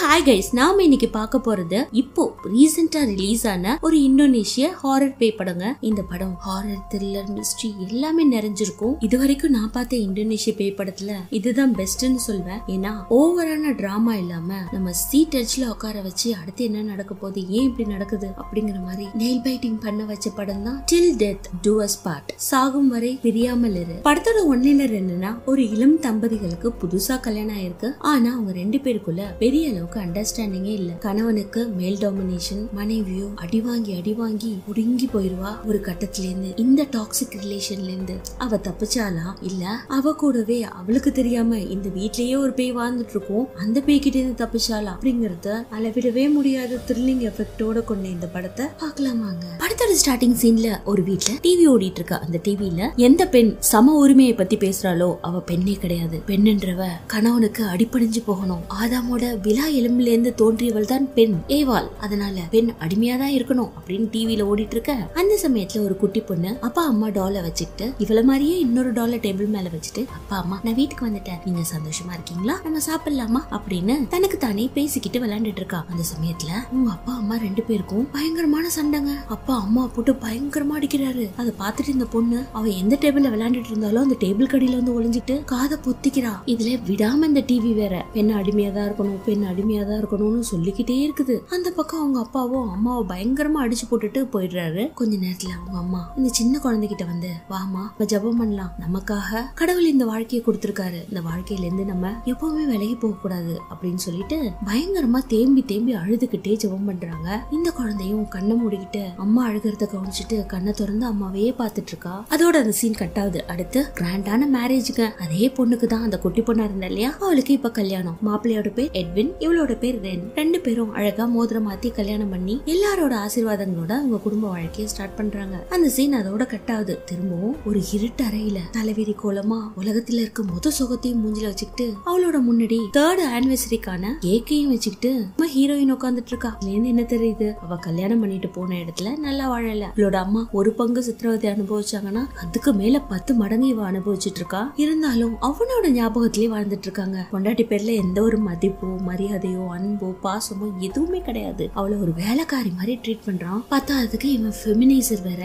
Hi guys நாம இன்னைக்கு பார்க்க போறது இப்போ ரீசெண்டா ரிலீஸ் ஆன ஒரு இந்தோனேஷிய ஹாரர் பே படங்க. இந்த படம் ஹாரர் த்ரில்லர் மிஸ்ட்ரி எல்லாமே நிறைஞ்சிருக்கும். இது வரைக்கும் நான் பார்த்த இந்தோனேஷிய பே படத்துல இதுதான் பெஸ்ட்னு சொல்வேன். ஏன்னா ஓவரான டிராமா இல்லாம நம்ம சீட் டச்ல உட்கார வச்சு அடுத்து என்ன நடக்க போகுது ஏன் இப்படி நடக்குது அப்படிங்கிற மாதிரி நெயில் பைட்டிங் பண்ண வச்ச படம் தான் till death do us part சாகும் வரை பிரியாமல் இரு. படத்தோட ஒன்னிலர் என்னன்னா ஒரு இளம் தம்பதிகளுக்கு புதுசா கல்யாணம் ஆயிருக்கு. ஆனா அவங்க ரெண்டு பேருக்குள்ள பெரிய அளவுக்கு அண்டர்ஸ்டாண்டிங்கே இல்ல. கணவனுக்கு மேல் டாமினேஷன் மனைவியோ அடி வாங்கி அடி வாங்கி ஒடுங்கி போயிருவா ஒரு கட்டத்துல இருந்து இந்த டாக்ஸிக் ரிலேஷன்ல இருந்து அவ தப்பிச்சாலா இல்ல அவ கூடவே அவளுக்கு தெரியாம இந்த வீட்லயே ஒரு பேய் வாழ்ந்துட்டு இருக்கும் அந்த பேய் கிட்ட இருந்து தப்பிச்சாலா அப்படிங்கறத அளவிடவே முடியாத த்ரில்லிங் எஃபெக்டோட கொண்ட இந்த படத்தை பார்க்கலாமாங்க படத்தோட ஸ்டார்டிங் சீன்ல ஒரு வீட்ல டிவி ஓடிட்டு இருக்கா அந்த டிவில எந்த பெண் சம உரிமையை பத்தி பேசுறாளோ அவ பெண்ணே கிடையாது. பெண்ணுன்றவ கணவனுக்கு அடிப்படைஞ்சு போகணும். ஆதாமோட விழா எலும்புல இருந்து தோன்றியவள் தான் பெண். ஏவாள் அதனால பெண் அடிமையா தான் இருக்கணும் அப்படின்னு டிவில ஓடிட்டு இருக்க அந்த சமயத்துல ஒரு குட்டி பொண்ணு அப்பா அம்மா டாலை வச்சுக்கிட்டு இவள மாதிரியே இன்னொரு டாலை டேபிள் மேல வச்சுட்டு அப்பா அம்மா நான் வீட்டுக்கு வந்துட்டேன். நீங்க சந்தோஷமா இருக்கீங்களா? நம்ம சாப்பிடலாமா? அப்படின்னு தனக்கு தானே பேசிக்கிட்டு விளையாண்டுட்டு இருக்கா அந்த சமயத்துல உங்க அப்பா அம்மா ரெண்டு பேருக்கும் பயங்கரமான சண்டைங்க. அப்பா அம்மா போட்டு பயங்கரமா அடிக்கிறாரு. அதை பார்த்துட்டு இந்த பொண்ணு அவ எந்த டேபிள்ல விளையாண்டுட்டு இருந்தாலும் அந்த டேபிள் கடியில வந்து ஒளிஞ்சிட்டு காதை பொத்திக்கிறா. இதுல விடாம இந்த டிவி வேற. பெண் அடிமையா தான் இருக்கணும் பெண் அடிமை பொறுமையா தான் இருக்கணும்னு சொல்லிக்கிட்டே இருக்குது. அந்த பக்கம் அவங்க அப்பாவும் அம்மாவை பயங்கரமா அடிச்சு போட்டுட்டு போயிடுறாரு. கொஞ்ச நேரத்துல அவங்க அம்மா இந்த சின்ன குழந்தைகிட்ட வந்து வாமா நம்ம ஜெபம் பண்ணலாம். நமக்காக கடவுள் இந்த வாழ்க்கையை கொடுத்திருக்காரு. இந்த வாழ்க்கையில இருந்து நம்ம எப்பவுமே விலகி போக கூடாது அப்படின்னு சொல்லிட்டு பயங்கரமா தேம்பி தேம்பி அழுதுகிட்டே ஜெபம் பண்றாங்க. இந்த குழந்தையும் கண்ணை மூடிக்கிட்டு அம்மா அழுகிறத கவனிச்சுட்டு கண்ணை திறந்து அம்மாவையே பார்த்துட்டு இருக்கா அதோட அந்த சீன் கட் ஆகுது. அடுத்து கிராண்டான மேரேஜுக்கு அதே பொண்ணுக்கு தான் அந்த குட்டி பொண்ணா இருந்தா இல்லையா? அவளுக்கு இப்ப கல்யாணம். மாப்பிள்ளையோட பேர் எட்வின் இவளோட பேர் ரென் ரெண்டு பேரும் அழகா மோதிரம் மாத்தி கல்யாணம் பண்ணி எல்லாரோட ஆசீர்வாதங்களோட அவங்க குடும்ப வாழ்க்கையை ஸ்டார்ட் பண்றாங்க. அந்த சீன் அதோட கட் ஆகுது. திரும்பவும் ஒரு இருட்டு அறையில தலைவிரி கோலமா உலகத்துல இருக்க முத சுகத்தையும் மூஞ்சில வச்சுக்கிட்டு அவளோட முன்னாடி தேர்ட் ஆனிவர்சரிக்கான கேக்கையும் வச்சுக்கிட்டு நம்ம ஹீரோயின் உட்காந்துட்டு இருக்கா. இதுல என்ன தெரியுது? அவ கல்யாணம் பண்ணிட்டு போன இடத்துல நல்லா வாழல. அவளோட அம்மா ஒரு பங்கு சித்திரவதை அனுபவிச்சாங்கன்னா அதுக்கு மேல பத்து மடங்கு இவ அனுபவிச்சுட்டு இருக்கா. இருந்தாலும் அவனோட ஞாபகத்திலேயே வாழ்ந்துட்டு இருக்காங்க. பொண்டாட்டி பேர்ல எந்த ஒரு மதிப்போ மரியாதையோ அன்போ பாசமோ எதுவுமே கிடையாது. அவளை ஒரு வேலைக்காரி மாதிரி ட்ரீட் பண்றான். பார்த்தா அதுக்கு இவன் ஃபெமினைசர் வேற.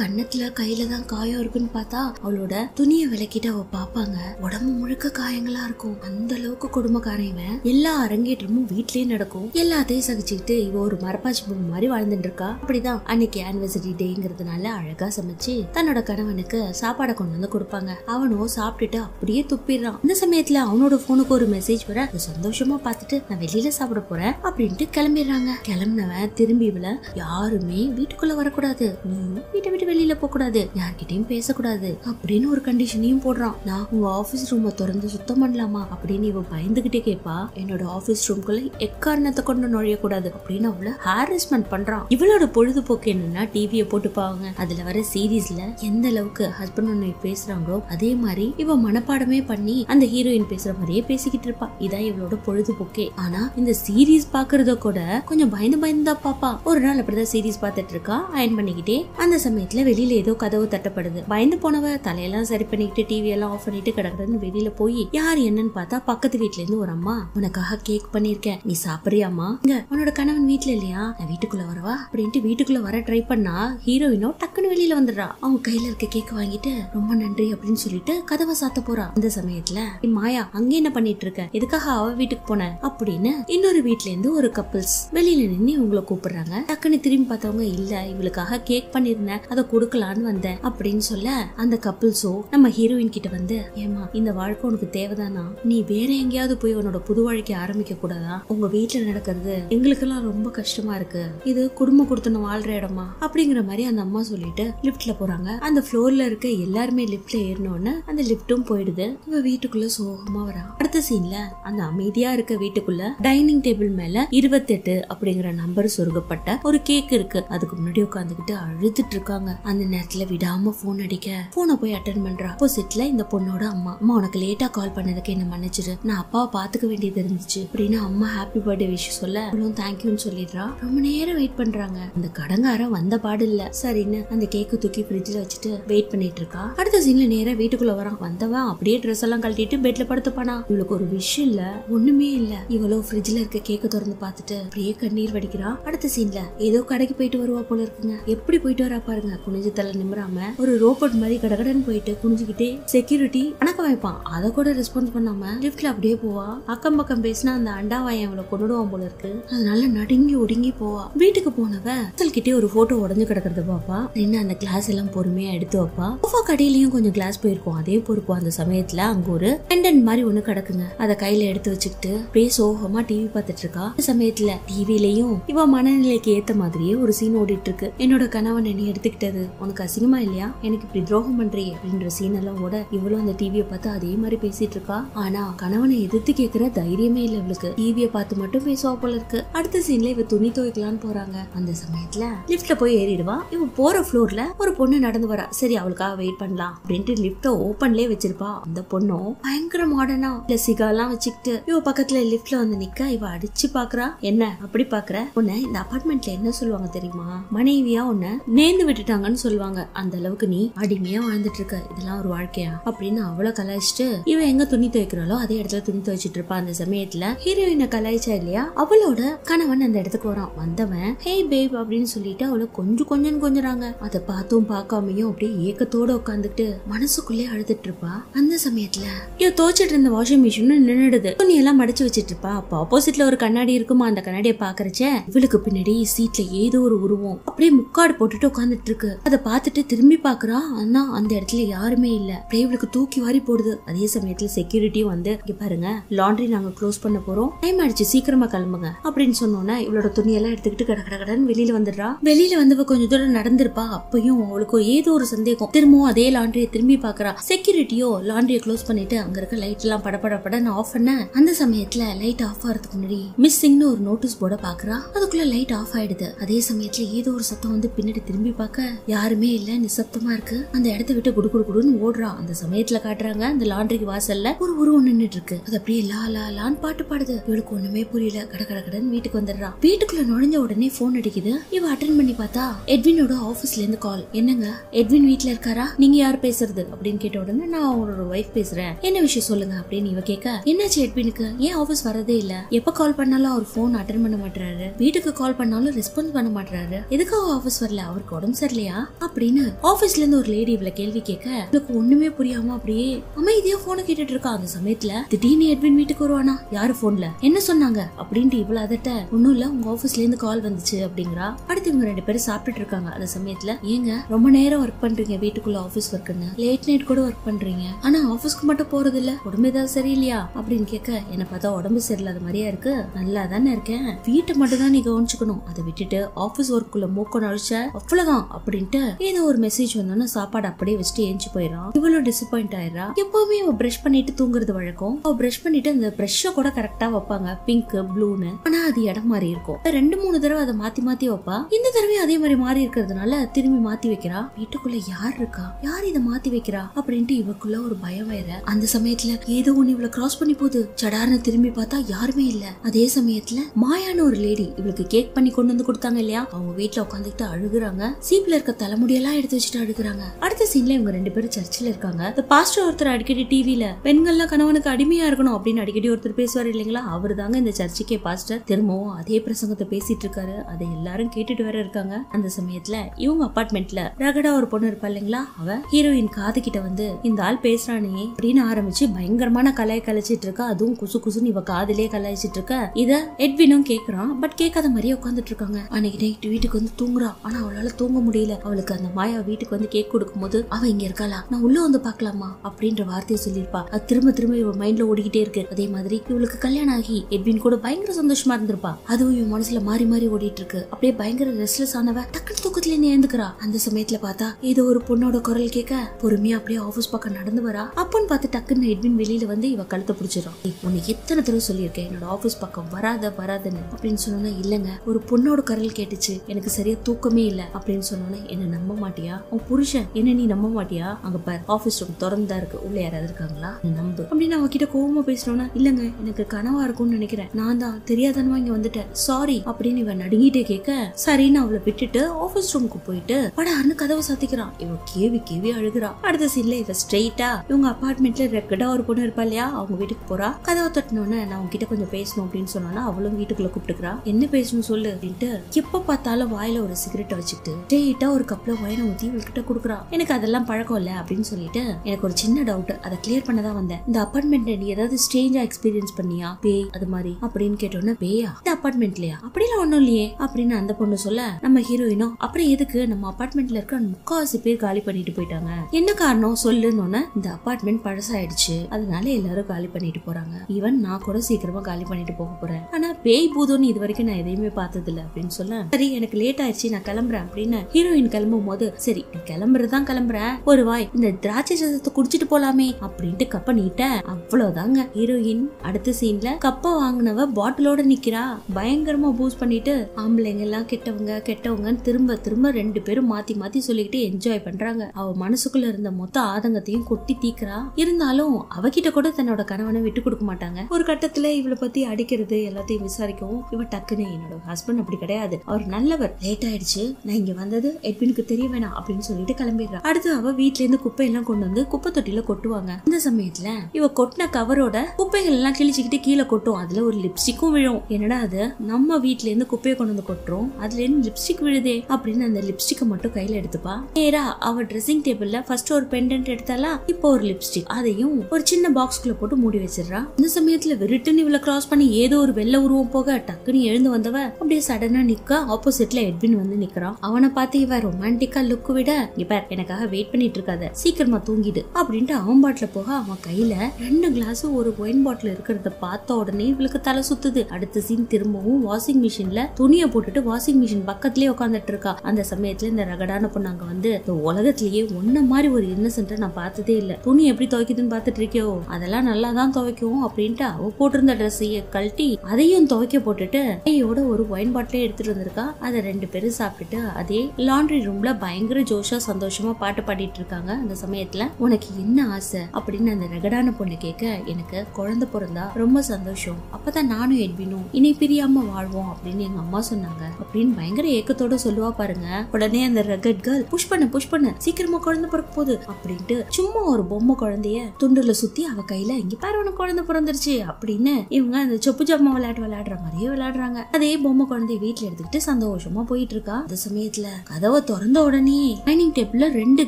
கண்ணத்துல கையில தான் காயம் இருக்குன்னு பார்த்தா அவளோட துணியை விளக்கிட்டு அவ பாப்பாங்க உடம்பு முழுக்க காயங்களா இருக்கும். அந்த அளவுக்கு குடும்பக்காரன் இவன். எல்லா அரங்கேற்றமும் வீட்லயே நடக்கும். எல்லாத்தையும் சகிச்சுக்கிட்டு இவ ஒரு மரப்பாச்சி பொம்மை மாதிரி வாழ்ந்துட்டு இருக்கா. அப்படிதான். அன்னைக்கு ஆனிவர்சரி டேங்கிறதுனால அழகா சமைச்சு தன்னோட கணவனுக்கு சாப்பாடை கொண்டு வந்து கொடுப்பாங்க. அவனும் சாப்பிட்டுட்டு அப்படியே துப்பிடுறான். இந்த சமயத்துல அவனோட போனுக்கு ஒரு மெசேஜ் வர சந்தோஷமா பார்த்துட்டு நான் வெளியில சாப்பிட போறேன் அப்படின்ட்டு கிளம்பிடுறாங்க. கிளம்பினவன் திரும்பி இவள யாருமே வீட்டுக்குள்ள வரக்கூடாது. நீ வீட்டை விட்டு வெளியில போக கூடாது யார்கிட்டயும் பேசக்கூடாது. அப்படின்னு ஒரு கண்டிஷனையும் போடுறான். நான் உங்க ஆபீஸ் ரூமை திறந்து சுத்தம் பண்ணலாமா? அப்படின்னு இவன் பயந்துகிட்டே கேட்பா. என்னோட ஆபீஸ் ரூம்குள்ள எக்காரணத்தை கொண்டு நுழையக்கூடாது? அப்படின்னு அவள ஹாரஸ்மெண்ட் பண்றான். இவளோட பொழுதுபோக்கு என்னன்னா டிவியை போட்டு பாவாங்க அதுல வர சீரீஸ்ல எந்த அளவுக்கு ஹஸ்பண்ட் ஒன்னு பேசுறாங்களோ அதே மாதிரி இவ மனப்பாடமே பண்ணி அந்த ஹீரோயின் பேசுற மாதிரியே பேசிக்கிட்டு இருப்பா. இதான் இவளோட பொழுதுபோக்கே. ஆனா இந்த சீரீஸ் பாக்குறத கூட கொஞ்சம் பயந்து பயந்து தான் பாப்பா. ஒரு நாள் அப்படிதான் சீரீஸ் பார்த்துட்டு இருக்கா அயன் பண்ணிக்கிட்டே அந்த சமயத்துல வெளியில ஏதோ கதவு தட்டப்படுது. பயந்து போனவ தலையெல்லாம் சரி பண்ணிக்கிட்டு டிவி எல்லாம் ஆஃப் பண்ணிட்டு கிடக்குறதுன்னு வெளியில போய் யார் என்னன்னு பார்த்தா பக்கத்து வீட்ல இருந்து ஒரு அம்மா உனக்காக கேக் பண்ணிருக்கேன் நீ சாப்பிடுறியாமா இங்க உன்னோட கணவன் வீட்ல இல்லையா? நான் வீட்டுக்குள்ள வரவா? அப்படின்ட்டு வீட்டுக்குள்ள வர ட்ரை பண்ணா ஹீரோயினோ டக்குன்னு வெளியில வந்துடுறா. அவங்க கையில இருக்க கேக் வாங்கிட்டு ரொம்ப நன்றி அப்படின்னு சொல்லிட்டு கதவை சாத்த போறா. அந்த சமயத்துல மாயா அங்க என்ன பண்ணிட்டு இருக்க? எதுக்காக அவ வீட்டுக்கு போன? அப்படின்னு இன்னொரு வீட்ல இருந்து ஒரு கப்பல்ஸ் வெளியில நின்னு இவங்கள கூப்பிடுறாங்க. டக்குன்னு திரும்பி பார்த்தவங்க இல்ல இவளுக்காக கேக் பண்ணிருந்தேன். அதை கொடுக்கலான்னு வந்தேன். அப்படின்னு சொல்ல அந்த கப்பல்ஸோ நம்ம ஹீரோயின் கிட்ட வந்து ஏமா இந்த வாழ்க்கை உனக்கு தேவைதானா? நீ வேற எங்கேயாவது போய் உன்னோட புது வாழ்க்கை ஆரம்பிக்க கூடாதா? உங்க வீட்டுல நடக்கிறது எங்களுக்கெல்லாம் ரொம்ப கஷ்டமா இருக்கு. இது குடும்ப கொடுத்தன வாழ்ற இடமா? அப்படிங்கிற மாதிரி அந்த அம்மா சொல்லிட்டு லிப்ட்ல போறாங்க. அந்த ஃப்ளோர்ல இருக்க எல்லாருமே லிப்ட்ல ஏறினோன்னு அந்த லிஃப்ட்டும் போயிடுது. இவ வீட்டுக்குள்ள சோகமா வரா. அடுத்த சீன்ல அந்த அமைதியா இருக்க வீட்டுக்குள்ள டைனிங் டேபிள் மேல இருபத்தெட்டு அப்படிங்கிற நம்பர் சொருகப்பட்ட ஒரு கேக் இருக்கு. அதுக்கு முன்னாடி உட்காந்துக்கிட்டு அழுதுட்டு இருக்காங்க. அந்த நேரத்துல விடாம போன் அடிக்க. போனை போய் அட்டன் பண்றா. ஆப்போசிட்ல இந்த பொண்ணோட அம்மா அம்மா உனக்கு லேட்டா கால் பண்ணதுக்கு என்ன மன்னிச்சிரு நான் அப்பாவை பாத்துக்க வேண்டியது இருந்துச்சு. அப்படின்னு அம்மா ஹாப்பி பர்த்டே விஷ் சொல்ல அவளும் தேங்க்யூன்னு சொல்லிடுறா. ரொம்ப நேரம் வெயிட் பண்றாங்க. அந்த கடங்காரம் வந்த பாடு இல்ல. சரின்னு அந்த கேக்கு தூக்கி ஃப்ரிட்ஜில் வச்சுட்டு வெயிட் பண்ணிட்டு இருக்கா. அடுத்த சீன்ல நேரம் வீட்டுக்குள்ள வரான். வந்தவன் அப்படியே ட்ரெஸ் எல்லாம் கழட்டிட்டு பெட்ல படுத்துப்பானா. இவளுக்கு ஒரு விஷயம் இல்ல. ஒண்ணுமே இல்ல. இவளோ இவ்வளவு ஃப்ரிட்ஜ்ல இருக்க கேக்க திறந்து பார்த்துட்டு அப்படியே கண்ணீர் வடிக்கிறா. அடுத்த சீன்ல ஏதோ கடைக்கு போயிட்டு வருவா போல இருக்குங்க. எப்படி போயிட்டு வரா பாருங்க. குனிஞ்சு தலை நிமிராம ஒரு ரோபோட் மாதிரி கடகடன் போயிட்டு குனிஞ்சுக்கிட்டே செக்யூரிட்டி வணக்கம் வைப்பான். அதை கூட ரெஸ்பான்ஸ் பண்ணாம லிப்ட்ல அப்படியே போவா. அக்கம் பக்கம் பேசினா அந்த அண்டாவாய் அவளை கொண்டுடுவான் போல இருக்கு. அதனால நடுங்கி ஒடுங்கி போவா. வீட்டுக்கு போனவ கிட்டே ஒரு போட்டோ உடஞ்சு கிடக்குறது பாப்பா. நின்று அந்த கிளாஸ் எல்லாம் பொறுமையா எடுத்து வைப்பா. சோஃபா கடையிலயும் கொஞ்சம் கிளாஸ் போயிருக்கும். அதே பொறுக்கும் அந்த சமயத்துல அங்க ஒரு பெண்டன் மாதிரி ஒண்ணு கிடக்குங்க. அதை கையில எடுத்து வச்சுக்கிட்டு அப்படியே சோகமா டிவி பார்த்துட்டு இருக்கா அந்த சமயத்துல டிவிலையும் இவ மனநிலைக்கு ஏத்த மாதிரியே ஒரு சீன் ஓடிட்டு இருக்கு என்னோட கணவன் என்னை எடுத்துக்கிட்டது. உனக்கு அசிங்கமா இல்லையா? எனக்கு இப்படி துரோகம் பண்றியே அப்படின்ற சீன் எல்லாம் ஓட இவளும் அந்த டிவியை பார்த்து அதே மாதிரி பேசிட்டு இருக்கா ஆனா கணவனை எதிர்த்து கேக்குற தைரியமே இல்ல இவளுக்கு. டிவியை பார்த்து மட்டும் பேசுவா போல இருக்கு. அடுத்த சீன்ல இவ துணி துவைக்கலான்னு போறாங்க. அந்த சமயத்துல லிப்ட்ல போய் ஏறிடுவா. இவ போற ஃப்ளோர்ல ஒரு பொண்ணு நடந்து வரா. சரி அவளுக்காக வெயிட் பண்ணலாம் அப்படின்ட்டு லிப்ட ஓபன்லயே வச்சிருப்பா. அந்த பொண்ணும் பயங்கர மாடர்னா இல்ல சிகாலாம் வச்சுக்கிட்டு இவ பக்கத்துல லிப்ட்ல வந்து நிக்க இவ அடிச்சு பாக்குறா. என்ன அப்படி பாக்குற? உன்னை இந்த அபார்ட்மெண்ட்ல என்ன சொல்லுவாங்க தெரியுமா? மனைவியா உன்னை நேர்ந்து விட்டுட்டாங்கன்னு சொல்லுவாங்க. அந்த அளவுக்கு நீ அடிமையா வாழ்ந்துட்டு இருக்க. இதெல்லாம் ஒரு வாழ்க்கையா? அப்படின்னு அவ்வளவு கலாய்ச்சிட்டு இவ எங்க துணி துவைக்கிறாளோ அதே இடத்துல துணி துவைச்சிட்டு இருப்பா. அந்த சமயத்துல ஹீரோயினை கலாய்ச்சா இல்லையா? அவளோட கணவன் அந்த இடத்துக்கு வரான். வந்தவன் ஹே பேப் அப்படின்னு சொல்லிட்டு அவளை கொஞ்சம் கொஞ்சம் கொஞ்சறாங்க. அதை பார்த்தும் பார்க்காமையும் அப்படியே ஏக்கத்தோட உட்காந்துட்டு மனசுக்குள்ளே அழுதுட்டு இருப்பா. அந்த சமயத்துல இவ துவைச்சிட்டு இருந்த வாஷிங் மிஷின் நின்னுடுது. துணி எல்லாம் மடிச்சு வச்சிட்டு இருப்பா. அப்போ ஆப்போசிட்ல ஒரு கண்ணாடி இருக்குமா? அந்த கண்ணாடியை பாக்குறச்ச இவளுக்கு பின்னாடி சீட்ல ஏதோ ஒரு உருவம். அப்படியே முக்காடு போட்டுட்டு உட்காந்துட்டு இருக்கு. அதை பார்த்துட்டு திரும்பி பாக்குறா. ஆனா அந்த இடத்துல யாருமே இல்ல. அப்படியே இவளுக்கு தூக்கி வாரி போடுது. அதே சமயத்துல செக்யூரிட்டியும் வந்து இங்க பாருங்க லாண்ட்ரி நாங்க க்ளோஸ் பண்ண போறோம். டைம் ஆயிடுச்சு சீக்கிரமா கிளம்புங்க அப்படின்னு சொன்னோன்னா இவளோட துணியெல்லாம் எடுத்துக்கிட்டு கட கட கடன்னு வெளியில வந்துடுறா. வெளியில வந்தவ கொஞ்சம் தூரம் நடந்திருப்பா. அப்பயும் அவளுக்கு ஏதோ ஒரு சந்தேகம். திரும்பவும் அதே லாண்ட்ரியை திரும்பி பாக்குறா. செக்யூரிட்டியோ லாண்ட்ரியை க்ளோஸ் பண்ணிட்டு அங்க இருக்க லைட் எல்லாம் படபட படன்னு ஆஃப் பண்ண அந்த சமயத்துல லைட் ஆஃப் ஆகிறதுக்கு முன்னாடி மிஸ்ஸிங்னு ஒரு நோட்டீஸ் போர்டை பாக்குறா. அதுக்குள்ள லைட் ஆஃப் ஆயிடுது. அதே சமயத்துல ஏதோ ஒரு சத்தம் வந்து பின்னாடி திரும்பி பார்க்க யாருமே இல்ல நிசப்தமா இருக்கு. அந்த இடத்த விட்டு குடு குடு குடுன்னு ஓடுறா. அந்த சமயத்துல காட்டுறாங்க அந்த லாண்டரிக்கு வாசல்ல ஒரு உருவம் நின்னுட்டு இருக்கு. அது அப்படியே லா லா லான்னு பாட்டு பாடுது. இவளுக்கு ஒண்ணுமே புரியல. கட கட கடன்னு வீட்டுக்கு வந்துடுறா. வீட்டுக்குள்ள நுழைஞ்ச உடனே போன் அடிக்குது. இவ அட்டன் பண்ணி பார்த்தா எட்வினோட ஆபீஸ்ல இருந்து கால் என்னங்க? எட்வின் வீட்டுல இருக்காரா? நீங்க யார் பேசுறது? அப்படின்னு கேட்ட உடனே நான் அவங்களோட ஒய்ஃப் பேசுறேன். என்ன விஷயம் சொல்லுங்க? அப்படின்னு இவ கேட்க என்னாச்சு எட்வினுக்கு? ஏன் ஆபீஸ் வரதே இல்ல. எப்ப கால் பண்ணாலும் அவர் போன் அட்டன் பண்ண மாட்டாரு வீட்டுக்கு கால் பண்ணாலும் ரெஸ்பான்ஸ் பண்ண மாட்டாரு எதுக்காக ஆபீஸ் வரல? அவருக்கு உடம்பு சரியில்லையா? அப்படின்னு ஆபீஸ்ல இருந்து ஒரு லேடி இவ்வளவு கேள்வி கேட்க இவளுக்கு ஒண்ணுமே புரியாம அப்படியே அமைதியா போன கேட்டுட்டு இருக்கா? அந்த சமயத்துல திடீர்னு எட்வின் வீட்டுக்கு வருவானா? யாரு போன்ல என்ன சொன்னாங்க? அப்படின்ட்டு இவ்வளவு அதட்ட ஒண்ணும் இல்ல உங்க ஆபீஸ்ல இருந்து கால் வந்துச்சு அப்படிங்கிறா. அடுத்து இவங்க ரெண்டு பேரும் சாப்பிட்டுட்டு இருக்காங்க. அந்த சமயத்துல ஏங்க ரொம்ப நேரம் ஒர்க் பண்றீங்க வீட்டுக்குள்ள ஆபீஸ் ஒர்க்குன்னு லேட் நைட் கூட ஒர்க் பண்றீங்க. ஆனா ஆபீஸ்க்கு மட்டும் போறது இல்ல உடம்பு ஏதாவது சரியில்லையா? அப்படின்னு கேட்க என்ன பார்த்தா உடம்பு சரியில்லை இல்லாத மாதிரியா இருக்கு. நல்லா தானே இருக்கேன். வீட்டை மட்டும் தான் நீ கவனிச்சுக்கணும். அதை விட்டுட்டு ஆபீஸ் ஒர்க்குள்ள மூக்க நழிச்ச அவ்வளவுதான் அப்படின்ட்டு ஏதோ ஒரு மெசேஜ் வந்தோன்னா சாப்பாடு அப்படியே வச்சுட்டு ஏஞ்சி போயிடறான். இவ்வளவு டிசப்பாயிண்ட் ஆயிரா எப்பவுமே அவ பிரஷ் பண்ணிட்டு தூங்குறது வழக்கம். அவ பிரஷ் பண்ணிட்டு அந்த பிரஷ்ஷ கூட கரெக்டா வைப்பாங்க. பிங்க் ப்ளூன்னு ஆனா அது இடம் மாறி இருக்கும். ரெண்டு மூணு தடவை அதை மாத்தி மாத்தி வைப்பா. இந்த தடவை அதே மாதிரி மாறி இருக்கிறதுனால திரும்பி மாத்தி வைக்கிறா. வீட்டுக்குள்ள யார் இருக்கா? யார் இதை மாத்தி வைக்கிறா? அப்படின்ட்டு இவக்குள்ள ஒரு பயம் வேற. அந்த சமயத்துல ஏதோ ஒண்ணு இவ்வளவு கிராஸ் பண்ணி போகுது. சடார்னு திரும்பி பார்த்தா யார் யாருமே இல்ல. அதே சமயத்துல மாயான ஒரு லேடி இவளுக்கு கேக் பண்ணி கொண்டு வந்து கொடுத்தாங்க இல்லையா? அவங்க வீட்டுல உட்காந்துட்டு அழுகுறாங்க. சீப்ல இருக்க தலைமுடியெல்லாம் எடுத்து வச்சுட்டு அழுகுறாங்க. அடுத்த சீன்ல இவங்க ரெண்டு பேரும் சர்ச்சில் இருக்காங்க. இந்த பாஸ்டர் ஒருத்தர் அடிக்கடி டிவில பெண்கள்லாம் கணவனுக்கு அடிமையா இருக்கணும் அப்படின்னு அடிக்கடி ஒருத்தர் பேசுவார் இல்லைங்களா? அவர் தாங்க இந்த சர்ச்சுக்கே பாஸ்டர் திரும்பவும் அதே பிரசங்கத்தை பேசிட்டு இருக்காரு. அதை எல்லாரும் கேட்டுட்டு வேற இருக்காங்க. அந்த சமயத்துல இவங்க அபார்ட்மெண்ட்ல ரகடா ஒரு பொண்ணு இருப்பா இல்லைங்களா? அவ ஹீரோயின் காது கிட்ட வந்து இந்த ஆள் பேசுறானே அப்படின்னு ஆரம்பிச்சு பயங்கரமான கலையை கலைச்சிட்டு இருக்கா. அதுவும் குசு குசுன்னு இவ அப்படியே கலாய்ச்சிட்டு இருக்க. இத எட்வினும் கேக்குறான். பட் கேட்காத மாதிரியே உட்காந்துட்டு இருக்காங்க அன்னைக்கு நைட் வீட்டுக்கு வந்து தூங்குறா. ஆனா அவளால தூங்க முடியல. அவளுக்கு அந்த மாயா வீட்டுக்கு வந்து கேக் கொடுக்கும் போது அவ இங்க இருக்காளா? நான் உள்ள வந்து பாக்கலாமா அப்படின்ற வார்த்தையை சொல்லியிருப்பா. அது திரும்ப திரும்ப இவ மைண்ட்ல ஓடிக்கிட்டே இருக்கு. அதே மாதிரி இவளுக்கு கல்யாணம் ஆகி எட்வின் கூட பயங்கர சந்தோஷமா இருந்திருப்பா. அதுவும் இவன் மனசுல மாறி மாறி ஓடிட்டு இருக்கு. அப்படியே பயங்கர ரெஸ்ட்லெஸ் ஆனவ டக்குனு தூக்கத்துல நேர்ந்துக்கிறா அந்த சமயத்துல பார்த்தா ஏதோ ஒரு பொண்ணோட குரல் கேட்க பொறுமையா அப்படியே ஆபீஸ் பக்கம் நடந்து வரா? அப்பன்னு பார்த்து டக்குன்னு எட்வின் வெளியில வந்து இவ கழுத்தை பிடிச்சிடும் உன்னை எத்தனை தடவை சொல்லியிருக்கேன்? என்னோட ஆஃபீஸ் பக்கம் வராத வராதுன்னு அப்படின்னு சொன்னோன்னா இல்லங்க ஒரு பொண்ணோட குரல் கேட்டுச்சு எனக்கு சரியா தூக்கமே இல்ல அப்படின்னு சொன்னோன்னே என்ன நம்ப மாட்டியா? உன் புருஷன் என்ன நீ நம்ப மாட்டியா? அங்க பார் ஆபீஸ் ரூம் திறந்தா இருக்கு உள்ள யாராவது இருக்காங்களா? நம்பு. அப்படின்னு அவ கிட்ட கோவமா பேசினோன்னா இல்லங்க எனக்கு கனவா இருக்கும்னு நினைக்கிறேன். நான் தான் தெரியாதனமா இங்க வந்துட்டேன். சாரி அப்படின்னு இவன் நடுங்கிட்டே கேட்க சரின்னு அவளை விட்டுட்டு ஆபீஸ் ரூமுக்கு போயிட்டு படாருன்னு கதவை சாத்திக்கிறான். இவன் கேவி கேவி அழுகுறா. அடுத்த சீன்ல இவ ஸ்ட்ரெயிட்டா இவங்க அபார்ட்மெண்ட்ல ரெக்கடா ஒரு பொண்ணு இருப்பா இல்லையா? அவங்க வீட்டுக்கு போறா. கதவை தட்டினோன்னு நான் உங்ககிட்ட கிட்ட கொஞ்சம் பேசணும் அப்படின்னு சொன்னா அவளும் வீட்டுக்குள்ள கூப்பிட்டுக்கிறா. என்ன பேசணும் சொல்லு? அப்படின்ட்டு எப்ப பார்த்தாலும் வாயில ஒரு சிகரெட்டை வச்சுக்கிட்டு ஸ்ட்ரெயிட்டா ஒரு கப்ல ஒயனை ஊத்தி இவள்கிட்ட கொடுக்குறா. எனக்கு அதெல்லாம் பழக்கம் இல்ல அப்படின்னு சொல்லிட்டு எனக்கு ஒரு சின்ன டவுட் அதை கிளியர் பண்ண தான் வந்தேன். இந்த அப்பார்ட்மெண்ட் நீ ஏதாவது ஸ்ட்ரேஞ்சா எக்ஸ்பீரியன்ஸ் பண்ணியா? பேய் அது மாதிரி அப்படின்னு கேட்டோன்னா பேயா? இந்த அப்பார்ட்மெண்ட்லயா அப்படிலாம் ஒண்ணும் இல்லையே அப்படின்னு அந்த பொண்ணு சொல்ல நம்ம ஹீரோயினோ அப்புறம் எதுக்கு நம்ம அப்பார்ட்மெண்ட்ல இருக்க முக்காவாசி பேர் காலி பண்ணிட்டு போயிட்டாங்க? என்ன காரணம்? சொல்லுன்னு இந்த அப்பார்ட்மெண்ட் பழசாயிடுச்சு. அதனால எல்லாரும் காலி பண்ணிட்டு போறாங்க. ஈவன் நான் கூட சீக்கிரமா காலி பண்ணிட்டு போக போறேன். ஆனா பேய் பூதம்னு இது வரைக்கும் நான் எதையுமே பார்த்தது இல்ல அப்படின்னு சொல்ல சரி எனக்கு லேட் ஆயிடுச்சு நான் கிளம்புறேன் அப்படின்னு ஹீரோயின் கிளம்பும் போது சரி நீ கிளம்புறதுதான் கிளம்புறேன் ஒரு வாய் இந்த திராட்சை சதத்தை குடிச்சிட்டு போலாமே அப்படின்ட்டு கப்ப நீட்டேன். அவ்வளவுதாங்க ஹீரோயின் அடுத்த சீன்ல கப்ப வாங்கினவ பாட்டிலோட நிக்கிறா. பயங்கரமா பூஸ் பண்ணிட்டு ஆம்பளைங்க எல்லாம் கெட்டவங்க கெட்டவங்கன்னு திரும்ப திரும்ப ரெண்டு பேரும் மாத்தி மாத்தி சொல்லிக்கிட்டு என்ஜாய் பண்றாங்க. அவ மனசுக்குள்ள இருந்த மொத்த ஆதங்கத்தையும் கொட்டி தீக்குறா. இருந்தாலும் அவகிட்ட கூட தன்னோட கணவனை விட்டு கொடுக்க மாட்டாங்க. ஒரு கட்டத்துல இவளை பத்தி அடிக்கிறது எல்லாத்தையும் விசாரிக்கவும் இவ டக்குன்னு என்னோட ஹஸ்பண்ட் அப்படி கிடையாது. அவர் நல்லவர். லேட் ஆயிடுச்சு. நான் இங்க வந்தது எட்வினுக்கு தெரிய வேணாம் அப்படின்னு சொல்லிட்டு கிளம்பிடுறா. அடுத்து அவ வீட்ல இருந்து குப்பையெல்லாம் கொண்டு வந்து குப்பை தொட்டில கொட்டுவாங்க. இந்த சமயத்துல இவ கொட்டின கவரோட குப்பைகள் எல்லாம் கிழிச்சுக்கிட்டு கீழே கொட்டும். அதுல ஒரு லிப்ஸ்டிக்கும் விழும். என்னடா அது? நம்ம வீட்ல இருந்து குப்பையை கொண்டு வந்து கொட்டுறோம். அதுல இருந்து லிப்ஸ்டிக் விழுதே அப்படின்னு அந்த லிப்ஸ்டிக்கை மட்டும் கையில எடுத்துப்பா. நேரா அவ ட்ரெஸ்ஸிங் டேபிள்ல ஃபர்ஸ்ட் ஒரு பெண்டன்ட் எடுத்தாலா இப்போ ஒரு லிப்ஸ்டிக் அதையும் ஒரு சின்ன பாக்ஸ்குள்ள போட்டு மூடி வச்சிடறா. இந்த சமயத்துல விருட்டுன்னு ரோட்ல கிராஸ் பண்ணி ஏதோ ஒரு வெள்ள உருவம் போக டக்குன்னு எழுந்து வந்தவ அப்படியே சடனா நிக்க ஆப்போசிட்ல எட்வின் வந்து நிக்கிறான். அவனை பார்த்து இவ ரொமான்டிக்கா லுக் விட இங்க பார் எனக்காக வெயிட் பண்ணிட்டு இருக்காத சீக்கிரமா தூங்கிடு அப்படின்ட்டு அவன் பாட்டில போக அவன் கையில ரெண்டு கிளாஸ் ஒரு ஒயின் பாட்டில் இருக்கிறத பார்த்த உடனே இவளுக்கு தலை சுத்துது. அடுத்த சீன் திரும்பவும் வாஷிங் மிஷின்ல துணியை போட்டுட்டு வாஷிங் மிஷின் பக்கத்துலயே உட்காந்துட்டு இருக்கா. அந்த சமயத்துல இந்த ரகடான பொண்ணு அங்க வந்து இந்த உலகத்திலேயே ஒன்ன மாதிரி ஒரு இன்னசென்ட்டை நான் பார்த்ததே இல்ல. துணி எப்படி துவைக்குதுன்னு பார்த்துட்டு இருக்கியோ? அதெல்லாம் நல்லா தான் துவைக்கும் அப்படின்ட்டு அவ போட்டிருந்த ட்ரெஸ்ஸைய கழட்டி அதையும் துவைக்க போட்டுட்டு கையோட ஒரு ஒயின் பாட்டிலே எடுத்துட்டு வந்திருக்கா? அதை ரெண்டு பேரும் சாப்பிட்டுட்டு அதே லாண்ட்ரி ரூம்ல பயங்கர ஜோஷா சந்தோஷமா பாட்டு பாடிட்டு இருக்காங்க அந்த சமயத்துல. உனக்கு என்ன ஆசை? அப்படின்னு அந்த ரகடான பொண்ணு கேட்க எனக்கு குழந்தை பிறந்தா ரொம்ப சந்தோஷம். அப்பதான் நானும் எட்வினும் இனி பிரியாம வாழ்வோம் அப்படின்னு எங்க அம்மா சொன்னாங்க. அப்படின்னு பயங்கர ஏக்கத்தோட சொல்லுவா பாருங்க. உடனே அந்த ரகட் கேர்ள் புஷ் பண்ணு புஷ் பண்ணு சீக்கிரமா குழந்தை பிறக்க போகுது அப்படின்ட்டு சும்மா ஒரு பொம்மை குழந்தைய துண்டுல சுத்தி அவ கையில இங்க பாரு உனக்கு குழந்தை பிறந்துருச்சு அப்படின்னு இவங்க அந்த சொப்பு ஜாமா விளையாட்டு விளையாடுற மாதிரியே விளையாடுறாங்க. அதே பொம்மை குழந்தைய வீட்டுல எடுத்துக்கிட்டு சந்தோஷமா போயிட்டு இருக்கா அந்த சமயத்துல கதவை திறந்த உடனே டைனிங் டேபிள்ல ரெண்டு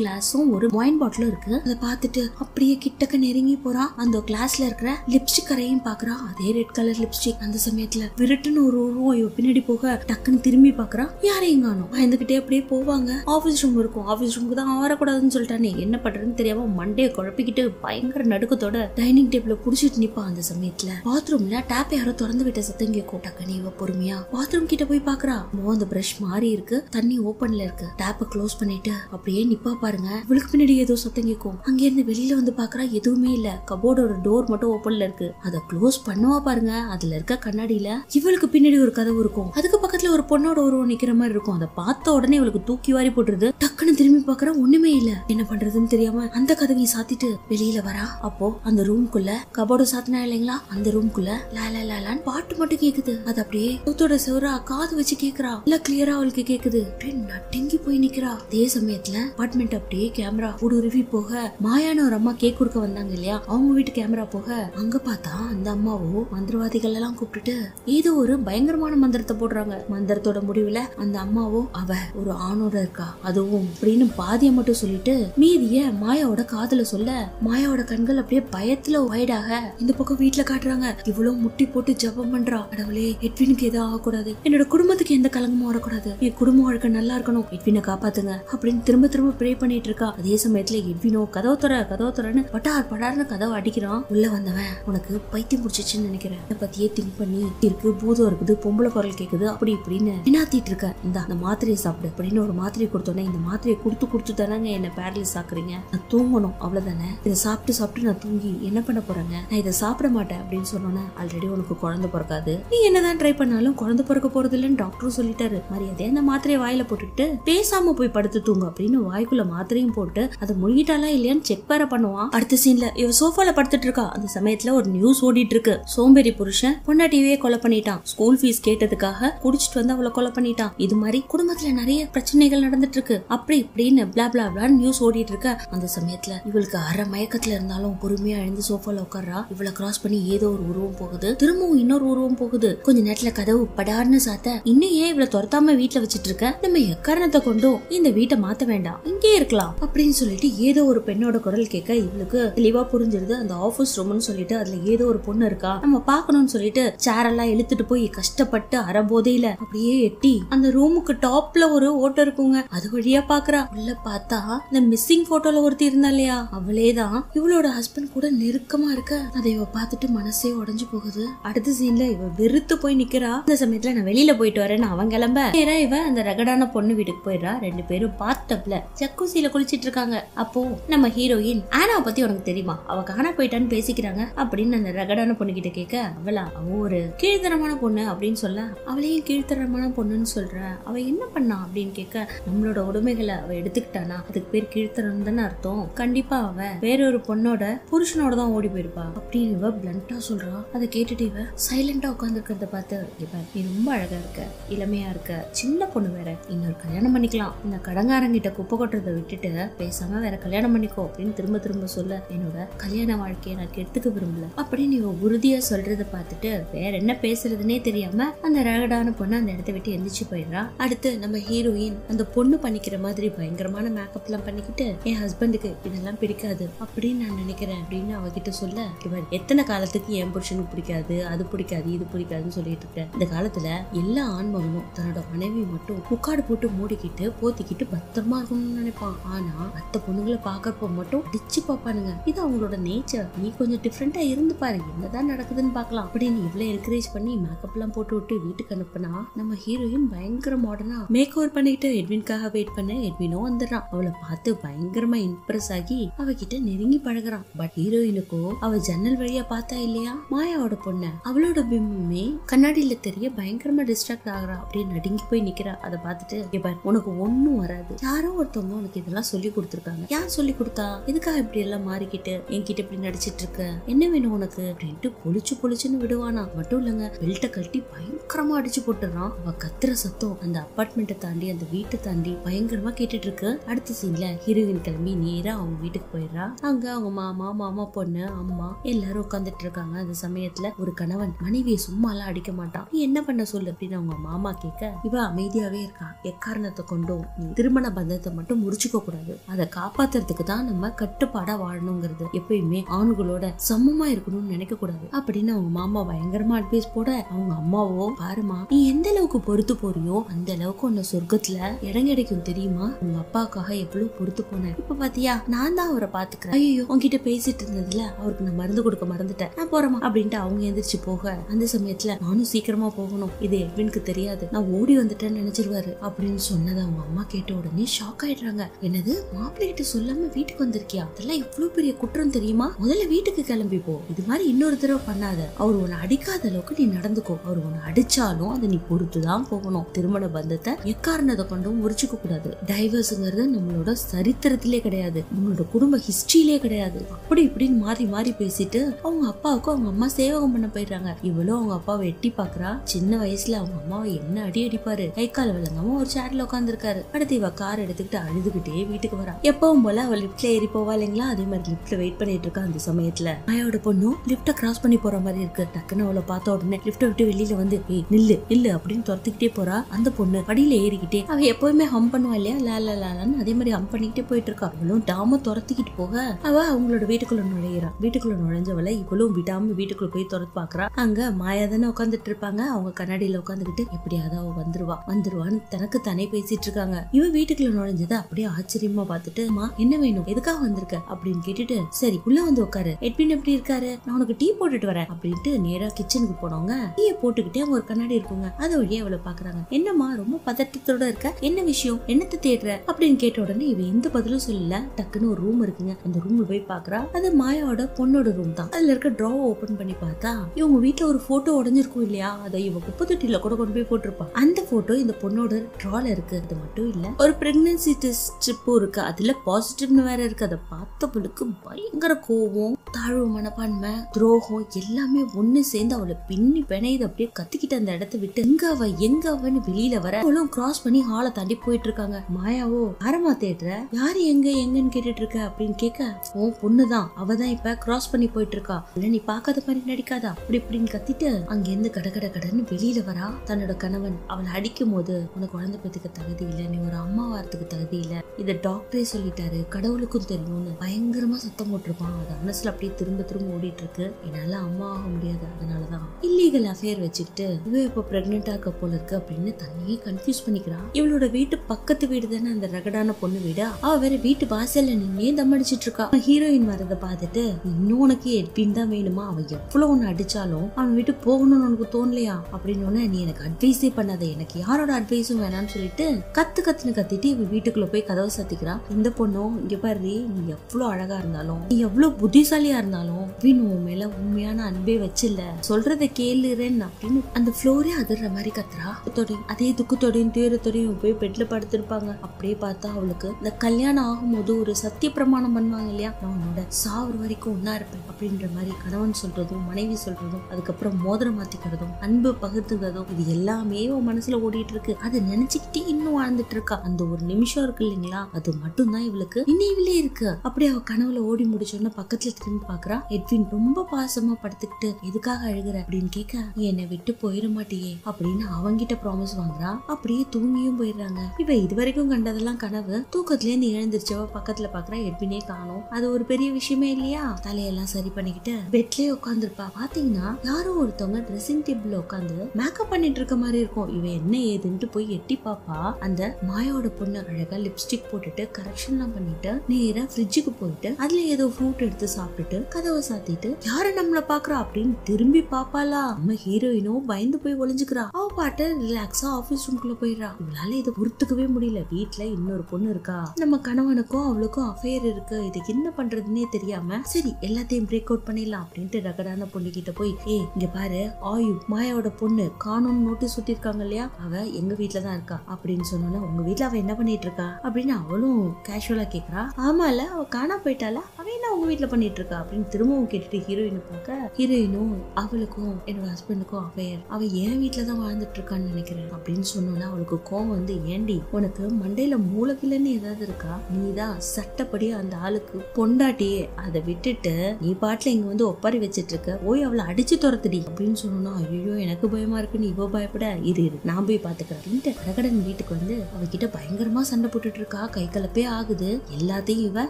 கிளாஸும் ஒரு ஒயின் பாட்டிலும் இருக்கு. அதை பார்த்துட்டு அப்படியே கிட்டக்க நெருங்கி போறா. அந்த கிளாஸ்ல இருக்கிற லிப்ஸ்டிக் கரையும் பாக்குறா அதே ரெட் கலர் லிப்ஸ்டிக் அந்த சமயத்துல விருட்டுன்னு ஒரு உருவம் இவ பின்னாடி போக டக்குன்னு திரும்பி பாக்குறா யாரையும் காணும் பயந்துகிட்டே அப்படியே போவாங்க. ஆபீஸ் ரூம் இருக்கும். ஆபீஸ் ரூமுக்கு தான் வரக்கூடாதுன்னு சொல்லிட்டானே. என்ன பண்றதுன்னு தெரியாம மண்டே குழப்பிக்கிட்டு பயங்கர நடுக்கத்தோட டைனிங் டேபிள புடிச்சிட்டு நிப்பா. அந்த சமயத்துல பாத்ரூம்ல டேப் யாரோ திறந்து விட்ட சத்தம் கேட்கும் டக்குன்னு இவ பொறுமையா? பாத்ரூம் கிட்ட போய் பாக்குறா. மோ அந்த பிரஷ் மாறி இருக்கு. தண்ணி ஓபன்ல இருக்கு. டேப்ப க்ளோஸ் பண்ணிட்டு அப்படியே நிப்பா பாருங்க. இவளுக்கு பின்னாடி ஏதோ சத்தம் கேட்கும் அங்க இருந்து வெளியில வந்து பாக்குறா. எதுவுமே இல்ல. கபோர்டோட டோர் மட்டும் ஓபன்ல இருக்கு. அதை க்ளோஸ் பண்ணுவா பாருங்க. அதுல இருக்க கண்ணாடியில இவளுக்கு பின்னாடி ஒரு கதவு இருக்கும். அதுக்கு பக்கத்துல ஒரு பொண்ணோட உருவம் நிக்கிற மாதிரி இருக்கும். அதை பார்த்த உடனே இவளுக்கு தூக்கி வாரி போட்டுருது. டக்குன்னு திரும்பி பாக்குறா. ஒண்ணுமே இல்ல. என்ன பண்றதுன்னு தெரியாம அந்த கதவையும் சாத்திட்டு வெளியில வரா? அப்போ அந்த ரூம்குள்ள கபோர்டு சாத்தினா இல்லைங்களா? அந்த ரூம் ரூம்குள்ள லா லா லா பாட்டு மட்டும் கேக்குது. அது அப்படியே முத்தோட செவரா காது வச்சு கேக்குறா. இல்ல கிளியரா அவளுக்கு கேக்குது. அப்படியே நடுங்கி போய் நிக்கிறா. அதே சமயத்துல அபார்ட்மெண்ட் அப்படியே கேமரா ஊடுருவி போக மாயான ஒரு அம்மா கேக் கொடுக்க வந்தாங்க இல்லையா? அவங்க வீட்டு கேமரா போக அங்க பார்த்தா அந்த அம்மாவோ மந்திரவாதிகள் எல்லாம் கூப்பிட்டுட்டு ஏதோ ஒரு பயங்கரமான மந்திரத்தை போடுறாங்க. மந்திரத்தோட முடிவுல அந்த அம்மாவோ அவ ஒரு ஆணோட இருக்கா. அதுவும் அப்படின்னு பாதிய மட்டும் சொல்லிட்டு மீதிய மாயாவோட காதல சொல்ல மாயாவோட கண்கள் அப்படியே பயத்துல வைடாக இந்த பக்கம் வீட்டுல காட்டுறாங்க. இவ்வளவு முட்டி போட்டு ஜபம் பண்றா. கடவுளே எட்வினுக்கு எதுவும் ஆகக்கூடாது. என்னோட குடும்பத்துக்கு எந்த கலங்கமும் வரக்கூடாது. என் குடும்ப வாழ்க்கை நல்லா இருக்கணும். எட்வினை காப்பாத்துங்க அப்படின்னு திரும்ப திரும்ப ப்ரே பண்ணிட்டு இருக்கா. அதே சமயத்துல எட்வினோ கதவு துற கதவு துறன்னு பட்டார் படார்னு கதவை அடிக்கிறான். உள்ள வந்தவன் உனக்கு பைத்தியம் முடிச்சிச்சுன்னு நினைக்கிறேன். இதை பத்தியே திங்க் பண்ணி இருக்கு பூதம் இருக்குது பொம்பளை குரல் கேக்குது அப்படி இப்படின்னு வினாத்திட்டு இருக்க. இந்த அந்த மாத்திரையை சாப்பிடு அப்படின்னு ஒரு மாத்திரையை கொடுத்தோன்னே இந்த மாத்திரையை கொடுத்து கொடுத்து தானேங்க என்ன பேரலிஸ் ஆக்குறீங்க. நான் தூங்கணும் அவ்வளவுதானே? இதை சாப்பிட்டு சாப்பிட்டு நான் தூங்கி என்ன பண்ண போறேங்க? நான் இதை சாப்பிட மாட்டேன் அப்படின்னு போனேன் ஆல்ரெடி உனக்கு குழந்தை பிறக்காது. நீ என்னதான் ட்ரை பண்ணாலும் குழந்தை பிறக்க போறது இல்லைன்னு டாக்டரும் சொல்லிட்டாரு. மரியாதையா அந்த மாத்திரையை வாயில போட்டுட்டு பேசாம போய் படுத்து தூங்கு அப்படின்னு வாய்க்குள்ள மாத்திரையும் போட்டு அதை முழுகிட்டாலா இல்லையான்னு செக் வேற பண்ணுவான். அடுத்த சீன்ல இவ சோஃபால படுத்துட்டு இருக்கா. அந்த சமயத்துல ஒரு நியூஸ் ஓடிட்டு இருக்கு. சோம்பேறி புருஷன் பொண்டாட்டியவே கொலை பண்ணிட்டான். ஸ்கூல் ஃபீஸ் கேட்டதுக்காக குடிச்சிட்டு வந்து அவளை கொலை பண்ணிட்டான். இது மாதிரி குடும்பத்துல நிறைய பிரச்சனைகள் நடந்துட்டு இருக்கு. அப்படி இப்படின்னு பிளா பிளா பிளான்னு நியூஸ் ஓடிட்டு இருக்க. அந்த சமயத்துல இவளுக்கு அரை மயக்கத்துல இருந்தாலும் பொறுமையா எழுந்து சோஃபால உட்கார்றா. இவளை கிராஸ் பண்ணி ஏதோ ஒரு உருவம் உருவம் போகுது திரும்பவும் இன்னொரு உருவம் போகுது. கொஞ்ச நேரத்துல கதவு படார்னு சாத்த இன்னும் ஏன் இவ்வளவு துரத்தாம வீட்டுல வச்சிட்டு இருக்க? நம்ம எக்காரணத்தை கொண்டும்? இந்த வீட்டை மாத்த வேண்டாம். இங்கே இருக்கலாம். அப்படின்னு சொல்லிட்டு ஏதோ ஒரு பெண்ணோட குரல் கேட்க இவளுக்கு தெளிவா புரிஞ்சிருது. அந்த ஆபீஸ் ரூம்னு சொல்லிட்டு அதுல ஏதோ ஒரு பொண்ணு இருக்கா? நம்ம பாக்கணும்னு சொல்லிட்டு சேர் எல்லாம் இழுத்துட்டு போய் கஷ்டப்பட்டு அறபோதையில அப்படியே எட்டி அந்த ரூமுக்கு டாப்ல ஒரு ஓட்டை இருக்குங்க. அது வழியா பாக்குறா உள்ள பார்த்தா இந்த மிஸ்ஸிங் போட்டோல ஒருத்தி இருந்தா இல்லையா? அவளேதான். இவளோட ஹஸ்பண்ட் கூட நெருக்கமா இருக்க. அதை இவ பார்த்துட்டு மனசே உடஞ்சு போகுது. அடுத்த சீன்ல இவ வெறுத்து போய் நிக்கிறா. இந்த சமயத்துல நான் வெளியில போயிட்டு வரேன்னு அவன் கிளம்ப. நேரா இவ அந்த ரகடான பொண்ணு வீட்டுக்கு போயிடுறா. ரெண்டு பேரும் பாத்தப்ல ஜக்கூசியில குளிச்சிட்டு இருக்காங்க. அப்போ நம்ம ஹீரோயின் ஆனா பத்தி உனக்கு தெரியுமா? அவ காணா போயிட்டான்னு பேசிக்கிறாங்க. அப்படின்னு அந்த ரகடான பொண்ணு கிட்ட கேட்க அவளா அவ ஒரு கீழ்த்தரமான பொண்ணு அப்படின்னு சொல்ல அவளையும் கீழ்த்தரமான பொண்ணுன்னு சொல்ற. அவ என்ன பண்ணா? அப்படின்னு கேட்க நம்மளோட உடைமைகளை அவ எடுத்துக்கிட்டானா? அதுக்கு பேர் கீழ்த்தரம் தானே அர்த்தம். கண்டிப்பா அவ வேறொரு பொண்ணோட புருஷனோட தான் ஓடி போயிருப்பா. அப்படின்னு இவ பிளண்டா சொல்றா. அதை கேட்டுட்டு இவ சைலண்டா உட்காந்துருக்கிறத பார்த்து இவன் நீ ரொம்ப அழகா இருக்க இளமையா இருக்க சின்ன பொண்ணு வேற. இன்னொரு கல்யாணம் பண்ணிக்கலாம். இந்த கடங்காரங்கிட்ட குப்பை கொட்டுறதை விட்டுட்டு பேசாம வேற கல்யாணம் பண்ணிக்கோ அப்படின்னு திரும்ப திரும்ப சொல்ல என்னோட கல்யாண வாழ்க்கையை நான் கெடுத்துக்க விரும்பல. அப்படின்னு இவ உறுதியா சொல்றத பார்த்துட்டு வேற என்ன பேசுறதுன்னே தெரியாம அந்த ரகடான பொண்ணு அந்த இடத்த விட்டு எந்திரிச்சு போயிடுறா. அடுத்து நம்ம ஹீரோயின் அந்த பொண்ணு பண்ணிக்கிற மாதிரி பயங்கரமான மேக்கப் எல்லாம் பண்ணிக்கிட்டு என் ஹஸ்பண்டுக்கு இதெல்லாம் பிடிக்காது அப்படின்னு நான் நினைக்கிறேன் அப்படின்னு அவகிட்ட சொல்ல இவன் எத்தனை காலத்துக்கு என் புருஷனுக்கு பிடிக்காது அது பிடிக்காது இது பிடிக்காதுன்னு சொல்லிட்டு இருக்கேன் இந்த காலத்துல எல்லா ஆண்மகனும் தன்னோட மனைவி மட்டும் முக்காடு போட்டு மூடிக்கிட்டு போத்திக்கிட்டு பத்திரமா இருக்கணும்னு நினைப்பான். ஆனா மத்த பொண்ணுங்களை பாக்குறப்ப மட்டும் அடிச்சு பாப்பானுங்க. இது அவங்களோட நேச்சர் நீ கொஞ்சம் டிஃப்ரெண்டா இருந்து பாரு. என்னதான் நடக்குதுன்னு பார்க்கலாம் அப்படின்னு இவ்வளவு என்கரேஜ் பண்ணி மேக்கப் எல்லாம் போட்டு விட்டு வீட்டுக்கு அனுப்புனா நம்ம ஹீரோயின் பயங்கர மாடர்னா மேக் ஓவர் பண்ணிட்டு எட்வின்காக வெயிட் பண்ண எட்வினோ வந்துடுறான். அவளை பார்த்து பயங்கரமா இம்ப்ரெஸ் ஆகி அவகிட்ட நெருங்கி பழகுறான். பட் ஹீரோயினுக்கோ அவ ஜன்னல் வழியா பார்த்தா இல்லையா? மாயாவோட பொண்ணு. அவளோட பிம்பமே கண்ணாடியில தெரிய பயங்கரமா டிஸ்ட்ராக்ட் ஆகுறா. அப்படியே நடுங்கி போய் நிக்கிறா. அதை பார்த்துட்டு உனக்கு ஒண்ணும் வராது. யாரோ ஒருத்தவங்க உனக்கு இதெல்லாம் சொல்லி கொடுத்துருக்காங்க. யார் சொல்லி கொடுத்தா? எதுக்காக இப்படி எல்லாம் மாறிக்கிட்டு? என்கிட்ட இப்படி நடிச்சிட்டு இருக்க? என்ன வேணும் உனக்கு? அப்படின்ட்டு பொழிச்சு பொழிச்சுன்னு விடுவானா. மட்டும் இல்லங்க பெல்ட்டை கட்டி பயங்கரமா அடிச்சு போட்டுறான் அவ கத்துற சத்தம் அந்த அப்பார்ட்மெண்ட்டை தாண்டி அந்த வீட்டை தாண்டி பயங்கரமா கேட்டுட்டு இருக்கு. அடுத்த சீன்ல ஹீரோயின் கிளம்பி நேரா அவங்க வீட்டுக்கு போயிடுறா. அங்க அவங்க மாமா மாமா பொண்ணு அம்மா எல்லாரும் உட்காந்துட்டு இருக்காங்க. அந்த சமயத்துல ஒரு கணவன் மனைவியை சும்மா எல்லாம் அடிக்க மாட்டான். நீ என்ன பண்ண சொல்லு? அப்படின்னு அவங்க மாமா கேட்க இவ அமைதியாவே இருக்கா? எக்காரணத்தை கொண்டும் நீ திருமண பந்தத்தை மட்டும் முறிச்சுக்க கூடாது. அதை காப்பாத்துறதுக்கு தான் நம்ம கட்டுப்பாடா வாழணுங்கிறது. எப்பயுமே ஆண்களோட சமமா இருக்கணும்னு நினைக்க கூடாது. அப்படின்னு அவங்க மாமா பயங்கரமா அட்வைஸ் போட அவங்க அம்மாவோ பாருமா நீ எந்த அளவுக்கு பொறுத்து போறியோ அந்த அளவுக்கு உன்னை சொர்க்கத்துல இடம் கிடைக்கும் தெரியுமா? உங்க அப்பாக்காக எவ்வளவு பொறுத்து போனேன் இப்ப பாத்தியா? நான் தான் அவரை பாத்துக்கிறேன் ஐயோ உங்ககிட்ட பேசிட்டு இருந்ததுல அவருக்கு நான் மருந்து கொடுக்க மறந்துட்டேன். நான் போறேமா அப்படின்ட்டு அவங்க எந்திரிச்சு போக அந்த சமயத்துல நானும் சீக்கிரமா போகணும். இது எட்வினுக்கு தெரியாது. நான் ஓடி வந்துட்டேன்னு நினைச்சிருவாரு அப்படின்னு சொன்னதை அவங்க அம்மா கேட்ட உடனே ஷாக் ஆயிடுறாங்க. என்னது? மாப்பிள்ளை கிட்ட சொல்லாம வீட்டுக்கு வந்திருக்கியா? அதெல்லாம் இவ்வளவு பெரிய குற்றம் தெரியுமா? முதல்ல வீட்டுக்கு கிளம்பி போ. இது மாதிரி இன்னொரு தடவை பண்ணாத. அவர் உன்னை அடிக்காத அளவுக்கு நீ நடந்துக்கோ. அவர் உன்னை அடிச்சாலும் அதை நீ பொறுத்துதான் போகணும். திருமண பந்தத்தை எக்காரணத்தை கொண்டும் முறிச்சுக்க கூடாது. டைவர்ஸுங்கிறது நம்மளோட சரித்திரத்திலே கிடையாது. நம்மளோட குடும்ப ஹிஸ்டரியிலே கிடையாது. அப்படி இப்படின்னு மாறி மாறி பேசிட்டு அவங்க அப்பாவுக்கும் அவங்க அம்மா அம்மா சேவகம் பண்ண போயிடுறாங்க. இவளும் அவங்க அப்பாவை எட்டி பாக்குறா. சின்ன வயசுல அவங்க அம்மாவை என்ன அடி அடிப்பாரு. கை கால் விளங்காம ஒரு சேர்ல உட்காந்துருக்காரு அடுத்து இவ கார் எடுத்துக்கிட்டு அழுதுகிட்டே வீட்டுக்கு வரா. எப்பவும் போல அவ லிப்ட்ல ஏறி போவா இல்லைங்களா? அதே மாதிரி லிப்ட்ல வெயிட் பண்ணிட்டு இருக்கா அந்த சமயத்துல. மாயோட பொண்ணும் லிப்ட கிராஸ் பண்ணி போற மாதிரி இருக்கு. டக்குன்னு அவளை பார்த்த உடனே லிப்ட விட்டு வெளியில வந்து ஏய் நில்லு நில்லு அப்படின்னு துரத்துக்கிட்டே போறா. அந்த பொண்ணு படியில ஏறிக்கிட்டே அவ எப்பவுமே ஹம் பண்ணுவா இல்லையா? லா லா லான்னு அதே மாதிரி ஹம் பண்ணிக்கிட்டே போயிட்டு இருக்கா. அவளும் டாம துரத்திக்கிட்டு போக அவ அவங்களோட வீட்டுக்குள்ள நுழையிறா. வீட்டுக்குள்ள நுழைஞ்சவளை இவளும் விடாம வீட்டுக்குள்ள போய் திறந்து பாக்குறா. அங்க மாயா தானே உட்காந்துட்டு இருப்பாங்க. அவங்க கண்ணாடியில உட்காந்துக்கிட்டு எப்படியாவது அவ வந்துருவா. வந்துருவான்னு தனக்கு தானே பேசிட்டு இருக்காங்க. இவன் வீட்டுக்குள்ள நுழைஞ்சதை அப்படியே ஆச்சரியமா பார்த்துட்டு அம்மா என்ன வேணும்? எதுக்காக வந்திருக்க? அப்படின்னு கேட்டுட்டு சரி உள்ள வந்து உட்காரு. எட்வின் எப்படி இருக்காரு? நான் உனக்கு டீ போட்டுட்டு வரேன். அப்படின்ட்டு நேரா கிச்சனுக்கு போனவங்க டீயை போட்டுக்கிட்டே அவங்க ஒரு கண்ணாடி இருக்குங்க. அது வழியே அவளை பாக்குறாங்க. என்னம்மா ரொம்ப பதட்டத்தோட இருக்க? என்ன விஷயம்? என்னத்தை தேடுற? அப்படின்னு கேட்ட உடனே இவ எந்த பதிலும் சொல்லல. டக்குன்னு ஒரு ரூம் இருக்குங்க. அந்த ரூம்ல போய் பாக்குறா. அது மாயாவோட பொண்ணோட ரூம் தான். அதுல இருக்க ட்ரா ஓபன் பண்ணி பார்த்தா இவங்க வீட்டுல ஒரு போட்டோ உடஞ்சிருக்கும் இல்லையா? அதை இவ குப்பை தொட்டில கூட கொண்டு போய் போட்டிருப்பா. அந்த போட்டோ இந்த பொண்ணோட ட்ரால இருக்கு. அது மட்டும் இல்ல ஒரு பிரெக்னன்சி டெஸ்ட் இருக்கு. அதுல பாசிட்டிவ்னு வேற இருக்கு. அதை பார்த்தவளுக்கு பயங்கர கோவம் தாழ்வு மனப்பான்மை துரோகம் எல்லாமே ஒண்ணு சேர்ந்து அவளை பின்னி பிணையுது அப்படியே கத்திக்கிட்டு அந்த இடத்த விட்டு எங்க அவ எங்க அவன்னு வெளியில வர அவளும் கிராஸ் பண்ணி ஹாலை தாண்டி போயிட்டு இருக்காங்க. மாயாவோ அரமா தேடுற யாரு எங்க எங்கன்னு கேட்டுட்டு இருக்க அப்படின்னு கேட்க உன் பொண்ணுதான். அவதான் இப்ப கிராஸ் பண்ணி போயிட்டு இருக்கா. இல்ல நீ பாக்காத மாதிரி நடிக்காத அப்படி இப்படின்னு கத்திட்டு அங்கிருந்து கட கட கடன்னு வெளியில வரா. தன்னோட கணவன் அவளை அடிக்கும் போது உனக்கு குழந்தை பெற்றுக்க தகுதி இல்லை நீ ஒரு அம்மா வாரத்துக்கு தகுதி இல்லை. இதை டாக்டரே சொல்லிட்டாரு. கடவுளுக்கும் தெரியும்னு பயங்கரமா சத்தம் போட்டிருப்பான். அது மனசுல அப்படியே திரும்ப திரும்ப ஓடிட்டு இருக்கு என்னால அம்மா ஆக முடியாது. அதனாலதான் இல்லீகல் அஃபேர் வச்சுக்கிட்டு இவ இப்ப பிரெக்னெண்டா இருக்க போல இருக்கு? அப்படின்னு தன்னையே கன்ஃபியூஸ் பண்ணிக்கிறா. இவளோட வீட்டு பக்கத்து வீடு தானே அந்த ரகடான பொண்ணு வீடு? அவ வேற வீட்டு வாசல்ல நின்னே தம் அடிச்சிட்டு இருக்கா ஹீரோயின் வரதை பார்த்துட்டு இன்னும் உனக்கு எட்வின் தான் வேணுமா? அவன் எவ்வளோ ஒன்று அடித்தாலும் அவன் வீட்டு போகணும்னு உனக்கு தோணலையா? அப்படின்னு நீ எனக்கு அட்வைஸே பண்ணாத. எனக்கு யாரோட அட்வைஸும் வேணாம்னு சொல்லிட்டு கத்து கத்துன்னு கத்திட்டு இவன் வீட்டுக்குள்ள போய் கதவை சாத்திக்கிறா. இந்த பொண்ணும் இங்க பாரு நீ எவ்வளோ அழகா இருந்தாலும் நீ எவ்வளோ புத்திசாலியா இருந்தாலும் வீண் உன் மேல உண்மையான அன்பே வச்சில்ல. சொல்றத கேளுறேன் அப்படின்னு அந்த ஃப்ளோரே அதிர்ற மாதிரி கத்துறா. துக்கத்தோடையும் அதே துக்கத்தோடையும் துயரத்தோடையும் போய் பெட்ல படுத்திருப்பாங்க. அப்படியே பார்த்தா அவளுக்கு இந்த கல்யாணம் ஆகும்போது ஒரு சத்திய பிரமாணம் பண்ணுவாங்க இல்லையா? நான் உன்னோட சாவர வரைக்கும் ஒன்னா இருப்பேன் அப்படின்ற மாதிரி கணவன் சொல்றதும் மனைவி சொல்றதும் அதுக்கப்புறம் மோதிரம் மாத்திக்கிறதும் அன்பு பகிர்ந்துக்கிறதும் இது எல்லாமே உன் மனசுல ஓடிட்டு இருக்கு அதை நினைச்சுக்கிட்டே இன்னும் வாழ்ந்துட்டு இருக்கா அந்த ஒரு நிமிஷம் இருக்கு இல்லைங்களா? அது மட்டும்தான் இவளுக்கு நினைவிலே இருக்கு. அப்படியே அவ கனவுல ஓடி முடிச்சோன்னா பக்கத்துல திரும்பி பாக்குறா. எட்வின் ரொம்ப பாசமா படுத்துக்கிட்டு எதுக்காக அழுகுற? அப்படின்னு கேட்க "நீ என்னை விட்டு போயிட மாட்டியே. அப்படின்னு அவங்கிட்ட ப்ராமிஸ் வாங்குறா. அப்படியே தூங்கியும் போயிடுறாங்க. இவ இதுவரைக்கும் கண்டதெல்லாம் கனவு. தூக்கத்துல இருந்து எழுந்திருச்சவ பக்கத்துல பாக்குறா. எட்வினே காணும். அது ஒரு பெரிய விஷயமே இல்லையா? தலையெல்லாம் சரி பண்ணிக்கிட்டு பெட்லயே உட்காந்து உட்காந்துருப்பா பாத்தீங்கன்னா யாரோ ஒருத்தவங்க ட்ரெஸ்ஸிங் டேபிள்ல உட்காந்து மேக்கப் பண்ணிட்டு இருக்க மாதிரி இருக்கும். இவ என்ன ஏதுன்ட்டு போய் எட்டி பாப்பா. அந்த மாயோட பொண்ணு அழகா லிப்ஸ்டிக் போட்டுட்டு கரெக்ஷன்லாம் பண்ணிட்டு நேரா ஃப்ரிட்ஜுக்கு போயிட்டு அதுல ஏதோ ஃப்ரூட் எடுத்து சாப்பிட்டுட்டு கதவை சாத்திட்டு யாரு நம்மள பாக்குறா அப்படின்னு திரும்பி பாப்பாளா. நம்ம ஹீரோயினும் பயந்து போய் ஒளிஞ்சுக்கிறா. அவ பாட்டு ரிலாக்ஸா ஆபீஸ் ரூம்குள்ள போயிடுறா. இவளால இதை பொறுத்துக்கவே முடியல. வீட்டுல இன்னொரு பொண்ணு இருக்கா. நம்ம கணவனுக்கும் அவளுக்கும் அஃபேர் இருக்கு. இதுக்கு என்ன பண்றதுன்னே தெரியாம சரி எல்லாத்தையும் பிரேக் அவுட் பண்ணிடலாம் அப்படின்ட்டு அந்த பொண்ணு கிட்ட போய் ஏ இங்க பாரு ஆயு மாயாவோட பொண்ணு காணும்னு நோட்டீஸ் ஒட்டிருக்காங்க இல்லையா? அவ எங்க வீட்டுல தான் இருக்கா? அப்படின்னு சொன்னோன்னா உங்க வீட்டுல அவ என்ன பண்ணிட்டு இருக்கா? அப்படின்னு அவளும் கேஷுவலா கேக்குறா. ஆமால அவ காணா போயிட்டால அவ என்ன உங்க வீட்டுல பண்ணிட்டு இருக்கா? அப்படின்னு திரும்பவும் கேட்டுட்டு ஹீரோயினை பார்க்க ஹீரோயினும் அவளுக்கும் என்னோட ஹஸ்பண்டுக்கும் அஃபேர் அவ என் வீட்டுல தான் வாழ்ந்துட்டு இருக்கான்னு நினைக்கிறேன். அப்படின்னு சொன்னோன்னா அவளுக்கு கோவம் வந்து ஏண்டி உனக்கு மண்டையில மூலகிலன்னு ஏதாவது இருக்கா? நீதான் சட்டப்படி அந்த ஆளுக்கு பொண்டாட்டியே. அதை விட்டுட்டு நீ பாட்டுல இங்க வந்து ஒப்பாரி வச்சிட்டு இருக்க. ஓய் அவளை அடிச்சு துரத்துடி அப்படின்னு சொன்னோன்னா ஐயோ எனக்கு பயமா இருக்குன்னு இவ பயப்பட. இரு இரு. நான் போய் பாத்துக்கிறேன் அப்படின்ட்டு ரகடன் வீட்டுக்கு வந்து அவகிட்ட பயங்கரமா சண்டை போட்டுட்டு இருக்கா. கை கலப்பே ஆகுது. எல்லாத்தையும் இவ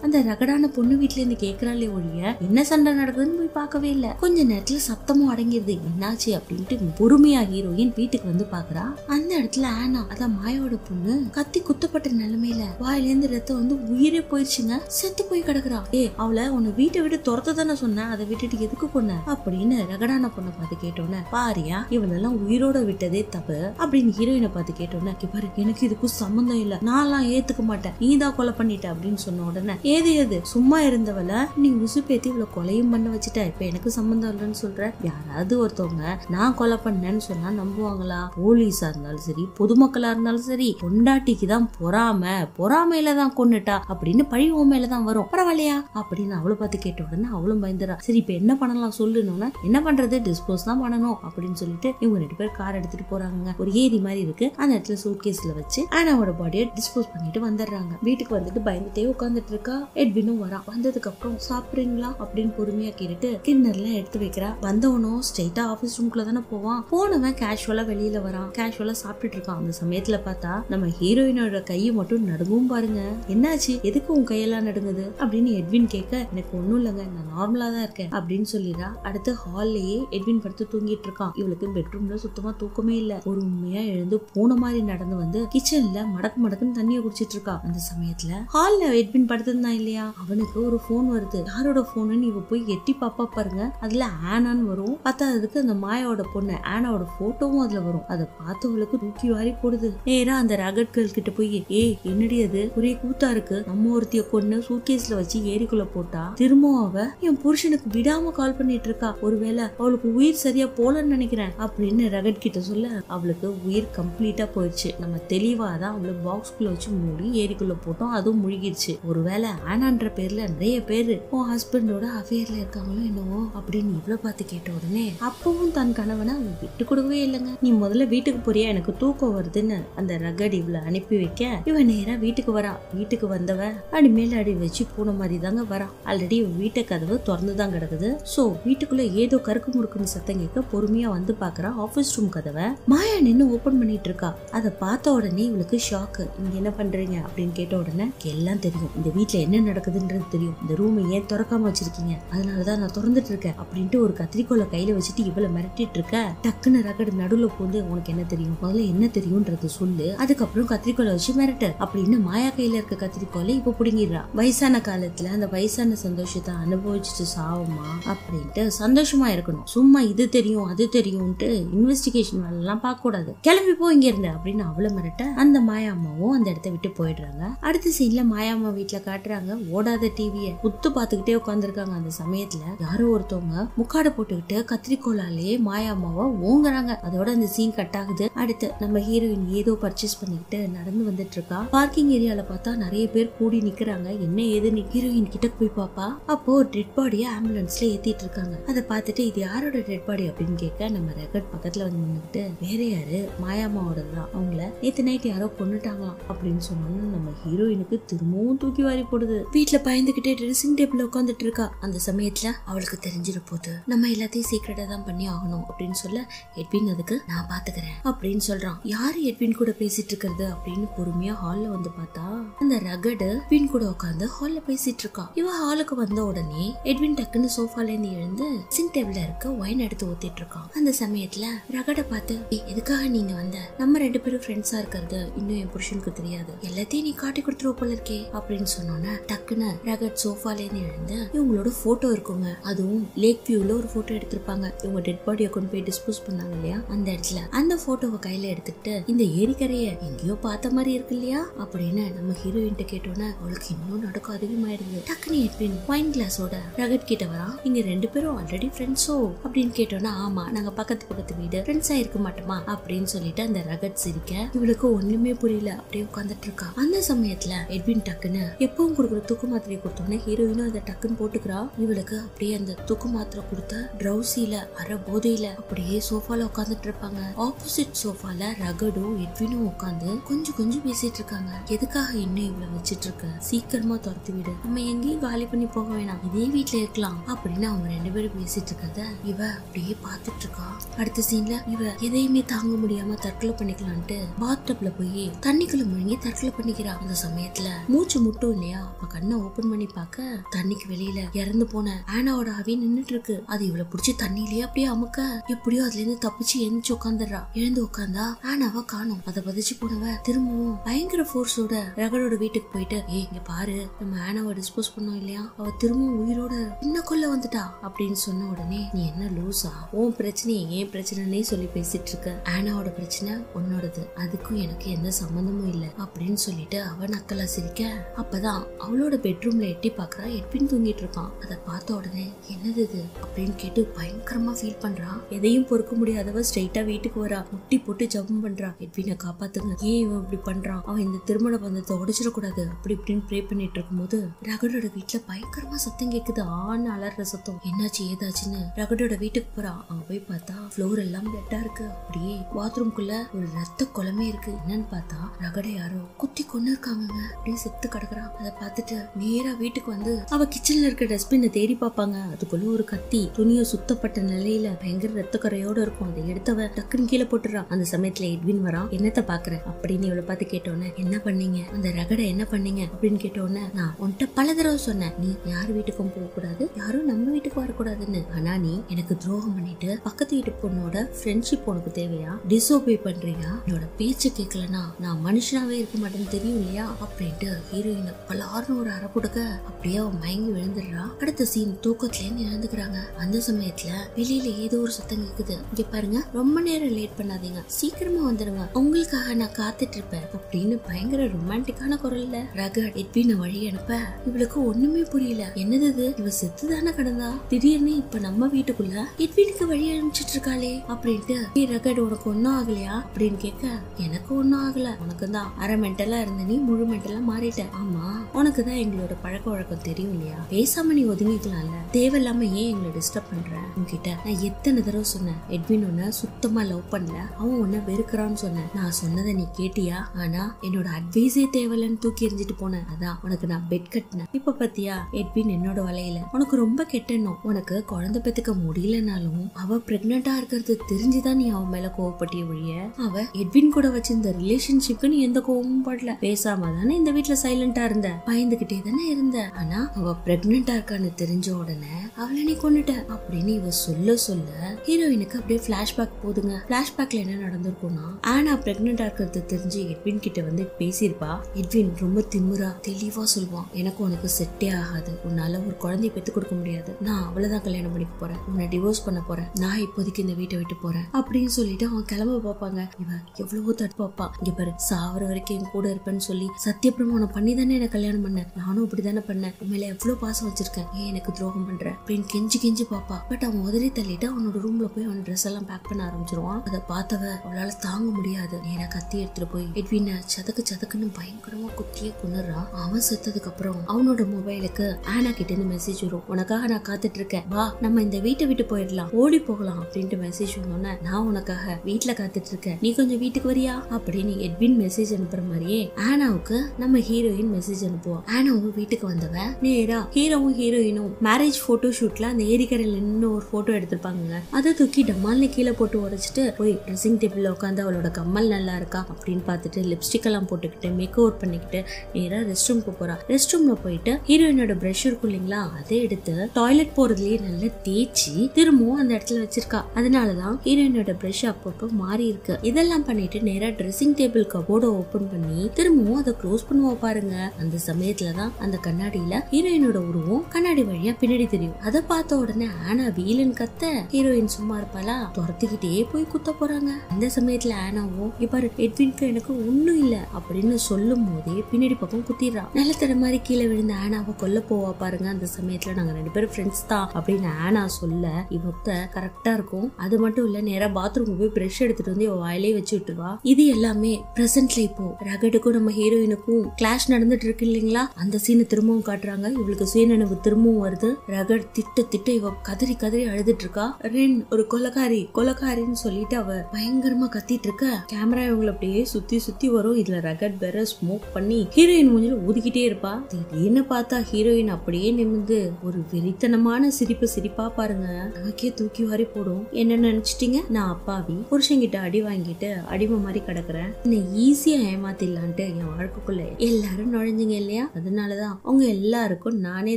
அந்த ரகடான பொண்ணு வீட்ல இருந்து கேக்குறாளே ஒழிய என்ன சண்டை நடக்குதுன்னு போய் பார்க்கவே இல்ல. கொஞ்ச நேரத்துல சத்தமும் அடங்கிருது. என்னாச்சு அப்படின்ட்டு பொறுமையா ஹீரோயின் வீட்டுக்கு வந்து பாக்குறா. அந்த இடத்துல ஆனா அதான் மாயோட பொண்ணு கத்தி குத்தப்பட்ட நிலைமையில வாயில இருந்து ரத்தம் வந்து உயிரே போயிடுச்சுங்க செத்து போய் கிடக்குறா. ஏ அவளை உன்னை வீட்டை விட்டு துரத்த தானே சொன்னேன். அதை விட்டுட்டு எதுக்கு கொன்ன அப்படின்னு ரகடான பொண்ணை பார்த்து கேட்டோன்னே பாரியா இவளெல்லாம் உயிரோட விட்டதே தப்பு. அப்படின்னு ஹீரோயினை பார்த்து கேட்டோன்னே பாரு எனக்கு இதுக்கும் சம்மந்தம் இல்ல. நான்லாம் ஏத்துக்க மாட்டேன். நீ தான் கொலை பண்ணிட்ட. அப்படின்னு சொன்ன உடனே ஏது ஏது? சும்மா இருந்தவள? நீ உசுப்பேத்தி இவளை கொலையும் பண்ண வச்சுட்ட. இப்ப எனக்கு சம்மந்தம் இல்லைன்னு சொல்ற. யாராவது ஒருத்தவங்க நான் கொலை பண்ணேன்னு சொன்னா நம்புவாங்களா? போலீஸா இருந்தாலும் சரி பொதுமக்களா இருந்தாலும் சரி பொண்டாட்டிக்கு தான் பொறாம பொறாமையில தான் கொன்னுட்டா அப்படின்னு பழி ஓமையில தான் வரும். பரவாயில்லையா? அப்படின்னு அவளை பார்த்து கேட்ட உடனே அவளும் பயந்துரா சரி இப்ப என்ன பண்ணலாம்? சொல்லணும்னா என்ன பண்றது? டிஸ்போஸ் தான் பண்ணணும் அப்படின்னு சொல்லிட்டு இவங்க ரெண்டு பேர் கார் எடுத்துட்டு போறாங்க ஒரு ஏரி மாதிரி இருக்கு. அந்த இடத்துல சூட்கேஸ்ல வச்சு ஆனாவோட பாடியை டிஸ்போஸ் பண்ணிட்டு வந்துடுறாங்க. வீட்டுக்கு வந்துட்டு பயந்துட்டே உட்காந்துட்டு இருக்கா. எட்வினும் வரான். வந்ததுக்கு அப்புறம் சாப்பிடுறீங்களா? அப்படின்னு பொறுமையா கேட்டுட்டு கிண்ணர்லாம் எடுத்து வைக்கிறா. வந்தவனும் ஸ்ட்ரெயிட்டா ஆபீஸ் ரூம்குள்ள தானே போவான். போனவன் கேஷுவலா வெளியில வரான். கேஷுவலா சாப்பிட்டுட்டு இருக்கான். அந்த சமயத்துல பார்த்தா நம்ம ஹீரோயினோட கையை மட்டும் நடுங்கும் பாருங்க. என்னாச்சு? எதுக்கு உன் கையெல்லாம் நடுங்குது? அப்படின்னு எட்வின் கேட்க எனக்கு ஒண்ணும் இல்லைங்க. நான் நார்மலா தான் இருக்கேன். அப்படின்னு சொல்லிடுறா. அடுத்து ஹால்லயே எட்வின் படுத்து தூங்கிட்டு இருக்கான். இவளுக்கு பெட்ரூம்ல சுத்தமா தூக்கமே இல்ல. ஒரு உண்மையா எழுந்து போன மாதிரி நடந்து வந்து கிச்சன்ல மடக்கு மடக்குன்னு தண்ணிய குடிச்சிட்டு இருக்கா. அந்த சமயத்துல ஹால்ல எட்வின் படுத்திருந்தான் இல்லையா? அவனுக்கு ஒரு போன் வருது. யாரோட போனுன்னு இவ போய் எட்டி பாப்பா பாருங்க. அதுல ஆனான்னு வரும். பத்தாததுக்கு அந்த மாயாவோட பொண்ணு ஆனாவோட போட்டோவும் அதுல வரும். அதை பார்த்தவளுக்கு தூக்கி வாரி போடுது. நேரா அந்த ரகட் கேர்ள் கிட்ட போய் ஏய் என்னடி அது? ஒரே கூத்தா இருக்கு. நம்ம ஒருத்திய கொண்டு சூட்கேஸ்ல வச்சு ஏரிக்குள்ள போட்டா திரும்பவும் அவ என் புருஷனுக்கு விடாம கால் பண்ணிட்டு இருக்கா ஒருவேளை அவளுக்கு உயிர் சரியா போலன்னு நினைக்கிறேன் அப்படின்னு ரகட் கிட்ட சொல்ல அவளுக்கு உயிர் கம்ப்ளீட்டா போயிடுச்சு. நம்ம தெளிவா தான் அவளை பாக்ஸ்குள்ள வச்சு மூடி ஏரிக்குள்ள போட்டோம் அதுவும் முழுகிடுச்சு. ஒருவேளை ஆனான்ற பேர்ல நிறைய பேரு உன் ஹஸ்பண்டோட அஃபேர்ல இருக்காங்களோ என்னவோ? அப்படின்னு இவ்வளவு பார்த்து கேட்ட உடனே அப்பவும் தன் கணவனை அவன் விட்டு கொடுக்கவே இல்லைங்க. நீ முதல்ல வீட்டுக்கு போறியா? எனக்கு தூக்கம் வருதுன்னு அந்த ரகட் இவளை அனுப்பி வைக்க இவன் நேரா வீட்டுக்கு வரா. வீட்டுக்கு வந்தவ அடி மேல அடி வச்சு போன மாதிரி தாங்க வரா. ஆல்ரெடி வீட்டு கதவு திறந்து தான் கிடக்குது. சோ வீட்டுக்குள்ள ஏதோ கருக்கு முறுக்குன்னு சத்தம் கேட்க பொறுமையா வந்து பார்க்குறா ஆபீஸ் ரூம் கதவை. மாயா நின்று ஓபன் பண்ணிட்டு இருக்கா. அதை பார்த்த உடனே இவளுக்கு ஷாக்கு இங்க என்ன பண்றீங்க? அப்படின்னு கேட்ட உடனே எல்லாம் தெரியும். இந்த வீட்டில் என்ன நடக்குதுன்றது தெரியும். இந்த ரூமை ஏன் திறக்காம வச்சிருக்கீங்க? அதனாலதான் நான் திறந்துட்டு இருக்கேன். அப்படின்ட்டு ஒரு கத்திரிக்கோலை கையில வச்சுட்டு இவளை மிரட்டிட்டு இருக்க டக்குன்னு ரகடு நடுவுல போந்து உனக்கு என்ன தெரியும்? முதல்ல என்ன தெரியும்ன்றது சொல்லு. அதுக்கப்புறம் கத்திரிக்கோலை வச்சு மிரட்டு. அப்படின்னு மாயா கையில இருக்க கத்திரிக்கோலை இப்ப பிடுங்கிடுறான் வயசான காலத்துல அந்த வயசான சந்தோஷத்தை அனுபவிச்சுட்டு சாவுமா? அப்படின்ட்டு சந்தோஷமா இருக்கணும். சும்மா இது தெரியும் அது தெரியும்ட்டு இன்வெஸ்டிகேஷன் எல்லாம் பார்க்க கூடாது கிளம்பி போ இங்க இருந்து அப்படின்னு அவளை மிரட்ட அந்த மாயா அம்மாவும் அந்த இடத்த விட்டு போயிடுறாங்க. அடுத்த சீன்ல மாயாமா வீட்டுல காட்டுறாங்க ஓடாத டிவியை உத்து பார்த்துக்கிட்டே உட்காந்துருக்காங்க அந்த சமயத்துல. யாரோ ஒருத்தவங்க முக்காடை போட்டுக்கிட்டு கத்திரிக்கோலாலேயே மாயா அம்மாவை ஓங்குறாங்க. அதோட அந்த சீன் கட் ஆகுது. அடுத்து நம்ம ஹீரோயின் ஏதோ பர்ச்சேஸ் பண்ணிக்கிட்டு நடந்து வந்துட்டு இருக்கா பார்க்கிங் ஏரியால பார்த்தா நிறைய பேர் கூடி நிக்கிறாங்க. என்ன ஏதுன்னு ஹீரோயின் கிட்ட போய் பாப்பா அப்போ டெட் பாடியை ஆம்புலன்ஸ்ல ஏத்திட்டு இருக்காங்க. அதை பார்த்துட்டு இது யாரோட டெட் பாடி அப்படின்னு கேட்க நம்ம ரெக்கார்ட் பக்கத்துல வந்து நின்றுட்டு வேற யாரு? மாயாமாவோட தான் அவங்கள நேத்து நைட் யாரோ கொண்டுட்டாங்களாம் அப்படின்னு சொன்னோன்னு நம்ம ஹீரோயினுக்கு திரும்பவும் தூக்கி வாரி போடுது. வீட்டுல பயந்துகிட்டே ட்ரெஸ்ஸிங் டேபிள் உட்காந்துட்டு இருக்கா அந்த சமயத்துல அவளுக்கு தெரிஞ்சிட போகுது நம்ம எல்லாத்தையும் சீக்கிரட்டா தான் பண்ணி ஆகணும் அப்படின்னு சொல்ல எட்வின் அதுக்கு நான் பாத்துக்கிறேன் அப்படின்னு சொல்றான். யாரு எட்வின் கூட பேசிட்டு இருக்கிறது அப்படின்னு பொறுமையா ஹால்ல வந்து பார்த்தா அந்த ரகடு எட்வின் கூட உட்காந்து ஹால்ல பேசிட்டு இருக்கா இவ ஹாலுக்கு வந்த உடனே எட்வின் டக்குன்னு சோஃபால இருந்து இருந்து சிங் டேபிள்ல இருக்க ஒயின் எடுத்து ஊத்திட்டு இருக்கான் அந்த சமயத்துல ரகட பார்த்து எதுக்காக நீங்க வந்த? நம்ம ரெண்டு பேரும் ஃப்ரெண்ட்ஸா இருக்கிறது இன்னும் என் புருஷனுக்கு தெரியாது. எல்லாத்தையும் நீ காட்டி கொடுத்துருவ போல இருக்கே. அப்படின்னு சொன்னோன்னா டக்குன்னு ரகட் சோஃபால இருந்து எழுந்து இவங்களோட போட்டோ இருக்குங்க. அதுவும் லேக் வியூல ஒரு போட்டோ எடுத்திருப்பாங்க. இவங்க டெட் பாடியை கொண்டு போய் டிஸ்போஸ் பண்ணாங்க இல்லையா? அந்த இடத்துல. அந்த போட்டோவை கையில எடுத்துக்கிட்டு இந்த ஏரிக்கரைய எங்கேயோ பார்த்த மாதிரி இருக்கு இல்லையா? அப்படின்னு நம்ம ஹீரோயின் கேட்டோன்னே அவளுக்கு இன்னும் நடக்கும் அதிகமாயிடுது. டக்குனு எட்வின் ஒயின் கிளாஸோட ரகட் கிட்ட வரா இங்க ரெண்டு பேரும் ஆல்ரெடி ஃப்ரெண்ட்ஸோ அப்படின்னு கேட்டோன்னா ஆமா நாங்க பக்கத்து பக்கத்து வீடு ஃப்ரெண்ட்ஸா இருக்க மாட்டோமா? அப்படின்னு சொல்லிட்டு அந்த ரகட் சிரிக்க இவளுக்கு ஒண்ணுமே புரியல. அப்படியே உட்காந்துட்டு இருக்கா. அந்த சமயத்துல எட்வின் டக்குன்னு எப்பவும் கொடுக்குற தூக்கு மாத்திரையை கொடுத்தோன்னே ஹீரோயினும் அதை டக்குன்னு போட்டுக்கிறா. இவளுக்கு அப்படியே அந்த தூக்கு மாத்திரை கொடுத்த ட்ரௌசில அரை போதையில அப்படியே சோஃபால உட்காந்துட்டு இருப்பாங்க. ஆப்போசிட் சோஃபால ரகடும் எட்வினும் உட்காந்து கொஞ்சம் கொஞ்சம் பேசிட்டு இருக்காங்க. எதுக்காக இன்னும் இவ்வளவு வச்சிட்டு இருக்க? சீக்கிரமா துரத்து விடு. நம்ம எங்கேயும் காலி பண்ணி போக வேணாம். இதே வீட்டுல இருக்கலாம். அப்படின்னு அவங்க ரெண்டு பேரும் பேசிட்டு இருக்கத இவ அப்படியே பார்த்துட்டு இருக்கா அடுத்த சீன்ல இவ எதையுமே தாங்க முடியாம தற்கொலை பண்ணிக்கலான்ட்டு பாத்டப்ல போய் தண்ணிக்குள்ள முழுங்கி தற்கொலை பண்ணிக்கிறா. அந்த சமயத்துல மூச்சு முட்டும் இல்லையா? அப்ப கண்ணை ஓபன் பண்ணி பார்க்க தண்ணிக்கு வெளியில இறந்து போன ஆனாவோட அவி நின்றுட்டு இருக்கு அது இவளை புடிச்சு தண்ணியிலேயே அப்படியே அமுக்க எப்படியோ அதுல இருந்து தப்பிச்சு எழுந்துச்சு உட்காந்துடுறா எழுந்து உட்காந்தா ஆனாவ காணும். அதை பதிச்சு போனவ திரும்பவும் பயங்கர ஃபோர்ஸோட ரகடோட வீட்டுக்கு போயிட்டு ஏ இங்க பாரு. நம்ம ஆனாவை டிஸ்போஸ் பண்ணோம் இல்லையா? அவ திரும்பவும் உயிரோட இன்னும் கொல்ல வந்துட்டா. அப்படின்னு சொன்ன உடனே நீ என்ன லூஸா உன் பிரச்சனையை ஏன் பிரச்சனைனே சொல்லி பேசிட்டு இருக்க ஆனாவோட பிரச்சனை உன்னோடது. அதுக்கும் எனக்கு எந்த சம்மந்தமும் இல்லை. அப்படின்னு சொல்லிட்டு அவன் நக்கலா சிரிக்க அப்பதான் அவளோட பெட்ரூம்ல எட்டி பாக்குறா எட்வின் தூங்கிட்டு இருப்பான் அதை பார்த்த உடனே என்னது இது? அப்படின்னு கேட்டு பயங்கரமா ஃபீல் பண்றா. எதையும் பொறுக்க முடியாதவ ஸ்ட்ரைட்டா வீட்டுக்கு வரா. முட்டி போட்டு ஜபம் பண்றா. எட்வினை காப்பாத்துங்க. ஏன் இவன் இப்படி பண்றான் அவன் இந்த திருமண பந்தத்தை உடைச்சிடக்கூடாது. அப்படி இப்படின்னு ப்ரே பண்ணிட்டு இருக்கும்போது ரகடோட வீட்டுல பயங்கரமா சத்தம் கேக்குது. ஆன்னு அலற சத்தம். என்ன என்னாச்சு? ஏதாச்சுன்னு ரகடோட வீட்டுக்கு போறான் அவன் போய் பார்த்தா ஃப்ளோர் எல்லாம் பெட்டா இருக்கு. அப்படியே பாத்ரூம்குள்ள ஒரு ரத்த குளமே இருக்கு. என்னன்னு பார்த்தா ரகட யாரோ குத்தி கொண்டு இருக்காங்க அப்படியே செத்து கிடக்குறா. அதை பார்த்துட்டு நேரா வீட்டுக்கு வந்து அவ கிச்சன்ல இருக்க டஸ்ட்பின் தேடி பார்ப்பாங்க. அதுக்குள்ள ஒரு கத்தி துணியை சுத்தப்பட்ட நிலையில பயங்கர ரத்த கரையோட இருக்கும். அதை எடுத்தவ டக்குன்னு கீழே போட்டுறான் அந்த சமயத்துல எட்வின் வரான் என்னத்த பாக்குற அப்படின்னு இவளை பார்த்து கேட்டோன்னே என்ன பண்ணீங்க? அந்த ரகடை என்ன பண்ணீங்க? அப்படின்னு கேட்டோன்னே நான் உன்கிட்ட பல தடவை சொன்னேன். நீ யார் வீட்டுக்கும் போக கூடாது யாரும் நம்ம வீட்டுக்கு வரக்கூடாதுன்னு. ஆனா நீ எனக்கு துரோகம் பண்ணிட்டு பக்கத்து வீட்டு பொண்ணோட ஃப்ரெண்ட்ஷிப் உனக்கு தேவையா? டிசோபே பண்றியா? என்னோட பேச்சு கேட்கலனா நான் மனுஷனாவே இருக்க மாட்டேன்னு தெரியும் இல்லையா? அப்படின்ட்டு ஹீரோயின் பலார்னு ஒரு அரை கொடுக்க அப்படியே அவன் மயங்கி விழுந்துடுறா. அடுத்த சீன் தூக்கத்திலே இழந்துக்கிறாங்க அந்த சமயத்துல வெளியில ஏதோ ஒரு சத்தம் கேக்குது. இங்க பாருங்க ரொம்ப நேரம் லேட் பண்ணாதீங்க. சீக்கிரமா வந்துருங்க. உங்களுக்காக நான் காத்துட்டு இருப்பேன் அப்படின்னு பயங்கர ரொமான்டிக்கான குரல்ல ரகட் எட்வின வழி அனுப்ப. இவளுக்கு ஒண்ணுமே புரியல. என்னது இது? இவ செத்து தானே கிடந்தா திடீர்னு இப்ப நம்ம வீட்டுக்குள்ள எட்வினுக்கு வழி அனுப்பிச்சிட்டு இருக்காளே அப்படின்ட்டு ரகட் உனக்கு ஒன்னும் ஆகலையா அப்படின்னு கேட்க எனக்கு ஒன்னும் ஆகல. உனக்கு தான். அரை மென்டலா இருந்த நீ முழு மென்டலா மாறிட்ட. ஆமா உனக்கு தான் எங்களோட பழக்க வழக்கம் தெரியும் இல்லையா? பேசாம நீ ஒதுங்கிக்கலாம்ல. தேவையில்லாம ஏன் எங்களை டிஸ்டர்ப் பண்ற? உன்கிட்ட நான் எத்தனை தடவை சொன்னேன் எட்வின் உன்னை சுத்தமா லவ் பண்ணல. அவன் உன்ன வெறுக்கிறான்னு சொன்னேன். நான் சொன்னதை நீ கேட்டியா? ஆனா என்னோட அட்வைஸே தேவையில்லன்னு தூக்கி எறிஞ்சிட்டு போனேன். அதான் உனக்கு நான் பெட் கட்டினேன். இப்ப பத்தியா எட்வின் என்னோட வலையில. உனக்கு ரொம்ப கெட்டணும் உனக்கு குழந்தை பெற்றுக்க முடியலனாலும் அவ பிரெக்னண்டா இருக்கிறது தெரிஞ்சுதான் நீ அவன் மேல கோவப்பட்டிய ஒழிய அவ எட்வின் கூட வச்சிருந்த ரிலேஷன்ஷிப்க்கு நீ எந்த கோவமும் படல. பேசாம தானே இந்த வீட்டுல சைலண்டா இருந்த. பயந்துகிட்டே தானே இருந்த. ஆனா அவ பிரெக்னண்டா இருக்கான்னு தெரிஞ்ச உடனே அவளை நீ கொண்டுட்ட அப்படின்னு இவ சொல்ல சொல்ல ஹீரோயினுக்கு அப்படியே பிளாஷ்பேக் போதுங்க. பிளாஷ்பேக்ல என்ன நடந்திருக்கும்னா ஆனா பிரெக்னண்டா இருக்கிறது தெரிஞ்சு எட்வின் கிட்ட வந்து பேசியிருப்பா. எட்வின் ரொம்ப திமுறா தெளிவா சொல்லுவான். எனக்கு உனக்கு செட்டே ஆகாது. உன்னால ஒரு குழந்தைய பெத்து கொடுக்க முடியாது. நான் அவ்வளவுதான் கல்யாணம் பண்ணிக்க போறேன். உன்னை டிவோர்ஸ் பண்ண போறேன். நான் இப்போதைக்கு இந்த வீட்டை விட்டு போறேன். அப்படின்னு சொல்லிட்டு அவன் கிளம்ப பார்ப்பாங்க. இவன் எவ்வளவோ தட்டு பாப்பா இங்க பாரு சாவர வரைக்கும் என் கூட இருப்பேன்னு சொல்லி சத்தியப்பிரமாணம் பண்ணி தானே என்ன கல்யாணம் பண்ணேன் நானும் அப்படிதானே பண்ணேன். உன் மேல எவ்வளவு பாசம் வச்சிருக்கேன். ஏன் எனக்கு துரோகம் பண்ற? அப்படின்னு கெஞ்சி கெஞ்சி பாப்பா பட் அவன் உதறி தள்ளிட்டு அவனோட ரூம்ல போய் அவன் ட்ரெஸ் எல்லாம் பேக் பண்ண ஆரம்பிச்சிருவான். அதை பார்த்தவ அவளால தாங்க முடியாது. நேரா கத்தி எடுத்துட்டு போய் எட்வின சதக்கு சதக்குன்னு பயங்கரமா குத்தியே கொண்டுறான் அவன் செத்ததுக்கு அப்புறம் அவனோட மொபைலுக்கு ஆனா கிட்ட இருந்து மெசேஜ் வரும். உனக்காக நான் காத்துட்டு இருக்கேன். வா நம்ம இந்த வீட்டை விட்டு போயிடலாம். ஓடி போகலாம் அப்படின்ட்டு மெசேஜ் சொன்னோன்னே நான் உனக்காக வீட்டுல காத்துட்டு இருக்கேன். நீ கொஞ்சம் வீட்டுக்கு வரியா? அப்படின்னு எட்வின் மெசேஜ் அனுப்புற மாதிரியே ஆனாவுக்கு நம்ம ஹீரோயின் மெசேஜ் அனுப்புவோம். ஆனாவும் வீட்டுக்கு வந்தவ நேரா ஹீரோவும் ஹீரோயினும் மேரேஜ் போட்டோ ஷூட்ல அந்த ஏரிக்கரையில நின்று ஒரு போட்டோ எடுத்திருப்பாங்க அதை தூக்கி டம்மால்னு கீழே போட்டு உடைச்சிட்டு போய் ட்ரெஸ்ஸிங் டேபிள்ல உட்காந்து அவளோட கம்மல் நல்லா இருக்கா? அப்படின்னு பார்த்துட்டு லிப்ஸ்டிக் எல்லாம் போட்டுக்கிட்டு மேக் ஓவர் பண்ணிக்கிட்டு நேரா ரெஸ்ட் ரூம்க்கு போறா. ரெஸ்ட் ரூம்ல போயிட்டு ஹீரோயினோட ப்ரஷ் இருக்கும் இல்லைங்களா அதை எடுத்து டாய்லெட் போறதுலயே நல்லா தேய்ச்சி திரும்பவும் அந்த இடத்துல வச்சிருக்கா. அதனாலதான் ஹீரோயினோட பிரஷ் அப்பப்போ மாறி இருக்கு. இதெல்லாம் பண்ணிட்டு நேரா ட்ரெஸ்ஸிங் டேபிள் கபோர்ட ஓபன் பண்ணி திரும்பவும் அதை க்ளோஸ் பண்ணுவோம் பாருங்க. அந்த சமயத்துலதான் அந்த கண்ணாடியில ஹீரோயினோட உருவம் கண்ணாடி வழியா பின்னாடி தெரியும். அதை பார்த்த உடனே ஆனா வீலன் கத்த ஹீரோயின் சும்மா இருப்பாளா? துரத்துக்கிட்டே போய் குத்த போறாங்க. அந்த சமயத்துல ஆனாவும் இப்பாரு எட்வின்க்கு எனக்கு ஒண்ணும் இல்ல அப்படின்னு சொல்லும் போதே பின்னாடி பக்கம் குத்திடுறான் நிலத்தட மாதிரி கீழே விழுந்த ஆனாவை கொல்ல போவா பாருங்க. அந்த சமயத்துல நாங்க ரெண்டு பேரும் ஃப்ரெண்ட்ஸ் தான். அப்படின்னு ஆனா சொல்ல இவத்த கரெக்டா இருக்கும். அது மட்டும் இல்ல நேரா பாத்ரூம் போய் பிரஷ் எடுத்துட்டு வந்து இவ வாயிலே வச்சு விட்டுருவா. இது எல்லாமே பிரசன்ட்ல இப்போ ரகடுக்கும் நம்ம ஹீரோயினுக்கும் கிளாஷ் நடந்துட்டு இருக்கு இல்லைங்களா? அந்த சீனை திரும்பவும் காட்டுறாங்க. இவளுக்கு சுயநினைவு திரும்பவும் வருது. ரகட் திட்ட திட்ட இவ கதறி கதறி அழுதுட்டு இருக்கா. ரென் ஒரு கொலக்காரி கொலக்காரின்னு சொல்லிட்டு அவ பயங்கரமா கத்திட்டு இருக்க. கேமரா இவங்களை அப்படியே சுத்தி சுத்தி வரும். இதுல ரகட் வேற ஸ்மோக் பண்ணி ஹீரோயின் மூஞ்சில ஊதிக்கிட்டே இருப்பா. திடீர்னு பார்த்தா ஹீரோயின் அப்படியே நிமிந்து ஒரு வெறித்தனமான சிரிப்பு சிரிப்பா பாருங்க. நமக்கே தூக்கி வாரி போடும். என்ன நினைச்சிட்டீங்க? நான் அப்பாவி. புருஷங்கிட்ட அடி வாங்கிட்டு அடிமை மாதிரி கிடக்குறேன். என்ன ஈஸியா ஏமாத்திடலான்ட்டு என் வாழ்க்கைக்குள்ள எல்லாரும் நுழைஞ்சிங்க இல்லையா? அதனாலதான் அவங்க எல்லாருக்கும் நானே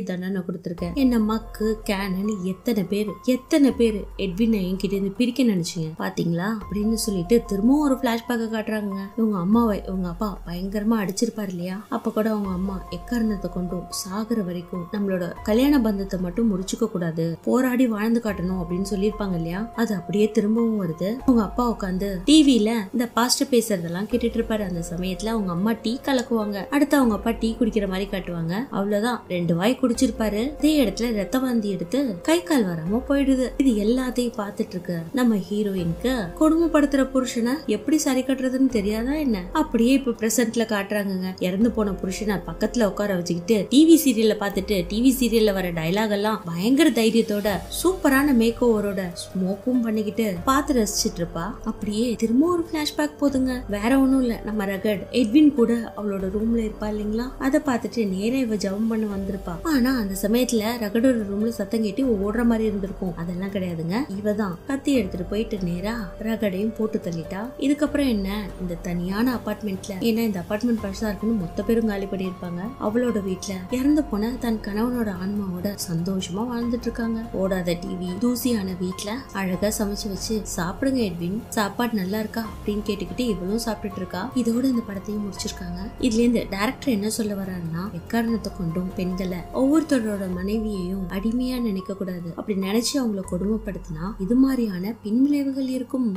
தண்டனை கொடுத்துருக்கேன். என்ன மக்கு கேனன் எத்தனை பேர் எத்தனை பேர் எட்வின் என்கிட்ட இருந்து பிரிக்க நினைச்சீங்க? பாத்தீங்களா? அப்படின்னு சொல்லிட்டு திரும்பவும் ஒரு பிளாஷ்பேக்க காட்டுறாங்க இவங்க அம்மாவை இவங்க அப்பா பயங்கரமா அடிச்சிருப்பாரு இல்லையா? அப்ப கூட அவங்க அம்மா எக்காரணத்தை கொண்டும் சாகுற வரைக்கும் நம்மளோட கல்யாண பந்தத்தை மட்டும் முடிச்சுக்க கூடாது போராடி வாழ்ந்து காட்டணும் அப்படின்னு சொல்லியிருப்பாங்க இல்லையா? அது அப்படியே திரும்பவும் வருது. அவங்க அப்பா உட்காந்து டிவியில இந்த பாஸ்ட் பேசுறதெல்லாம் கேட்டுட்டு இருப்பாரு. அந்த சமயத்துல அவங்க அம்மா டீ கலக்குவாங்க. அடுத்து அவங்க அப்பா டீ குடிக்கிற மாதிரி காட்டுவாங்க. அவ்வளவுதான். ரெண்டு வாய் குடிச்சிருப்பாரு. அதே இடத்துல ரத்த வாந்தி எடுத்து கை கால் வராம போயிடுது. இது எல்லாத்தையும் பார்த்துட்டு இருக்க நம்ம ஹீரோயினுக்கு கொடுமைப்படுத்துற புருஷனை எப்படி சரி கட்டுறதுன்னு தெரியாதா என்ன? அப்படியே இப்ப பிரசன்ட்ல காட்டுறாங்கங்க. இறந்து போன புருஷனை பக்கத்துல உட்கார வச்சுக்கிட்டு டிவி சீரியல்ல பார்த்துட்டு டிவி சீரியல்ல வர டைலாக் எல்லாம் பயங்கர தைரியத்தோட சூப்பரான மேக் ஓவரோட ஸ்மோக்கும் பண்ணிக்கிட்டு பார்த்து ரசிச்சிட்டு இருப்பா. அப்படியே திரும்ப ஒரு பிளாஷ்பேக் போதுங்க. வேற ஒன்றும் இல்லை. நம்ம ரகட் எட்வின் கூட அவளோட ரூம்ல இருப்பா இல்லைங்களா? அதை பார்த்துட்டு நேராக இவ ஜபம் பண்ண வந்திருப்பா. ஆனா அந்த சமயத்துல ரகடோட ரூம்ல சத்தம் கேட்டி ஓடுற மாதிரி இருந்திருக்கும். அதெல்லாம் கிடையாதுங்க. இவ தான் கத்தி எடுத்துட்டு போயிட்டு நேரா ரகடையும் போட்டு தள்ளிட்டா. இதுக்கப்புறம் என்ன? இந்த தனியான அபார்ட்மெண்ட்ல ஏன்னா இந்த அபார்ட்மெண்ட் பழசா இருக்குன்னு மொத்த பேரும் காலி பண்ணியிருப்பாங்க. அவளோட வீட்டுல இறந்து போன தன் கணவனோட ஆன்மாவோட சந்தோஷமா வாழ்ந்துட்டு இருக்காங்க ஓடாத டிவி தூசியான வீட்ல அழகா சமைச்சு வச்சு சாப்பிடுங்க எட்வின். சாப்பாடு நல்லா இருக்கா? அப்படின்னு கேட்டுக்கிட்டு இவளும் சாப்பிட்டுட்டு இருக்கா இதோட இந்த படத்தையும் முடிச்சிருக்காங்க. இதுல இருந்து டேரக்டர் என்ன சொல்ல வர்றாருன்னா எக்காரணத்தை கொண்டும் பெண்களை ஒவ்வொருத்தரோட மனைவியையும் அடிமையா நினைக்க கூடாது அப்படி நினைச்சு அவங்கள கொடுமைப்படுத்தினா இது மாதிரியான பின்விளைவுகள் இருக்கும்.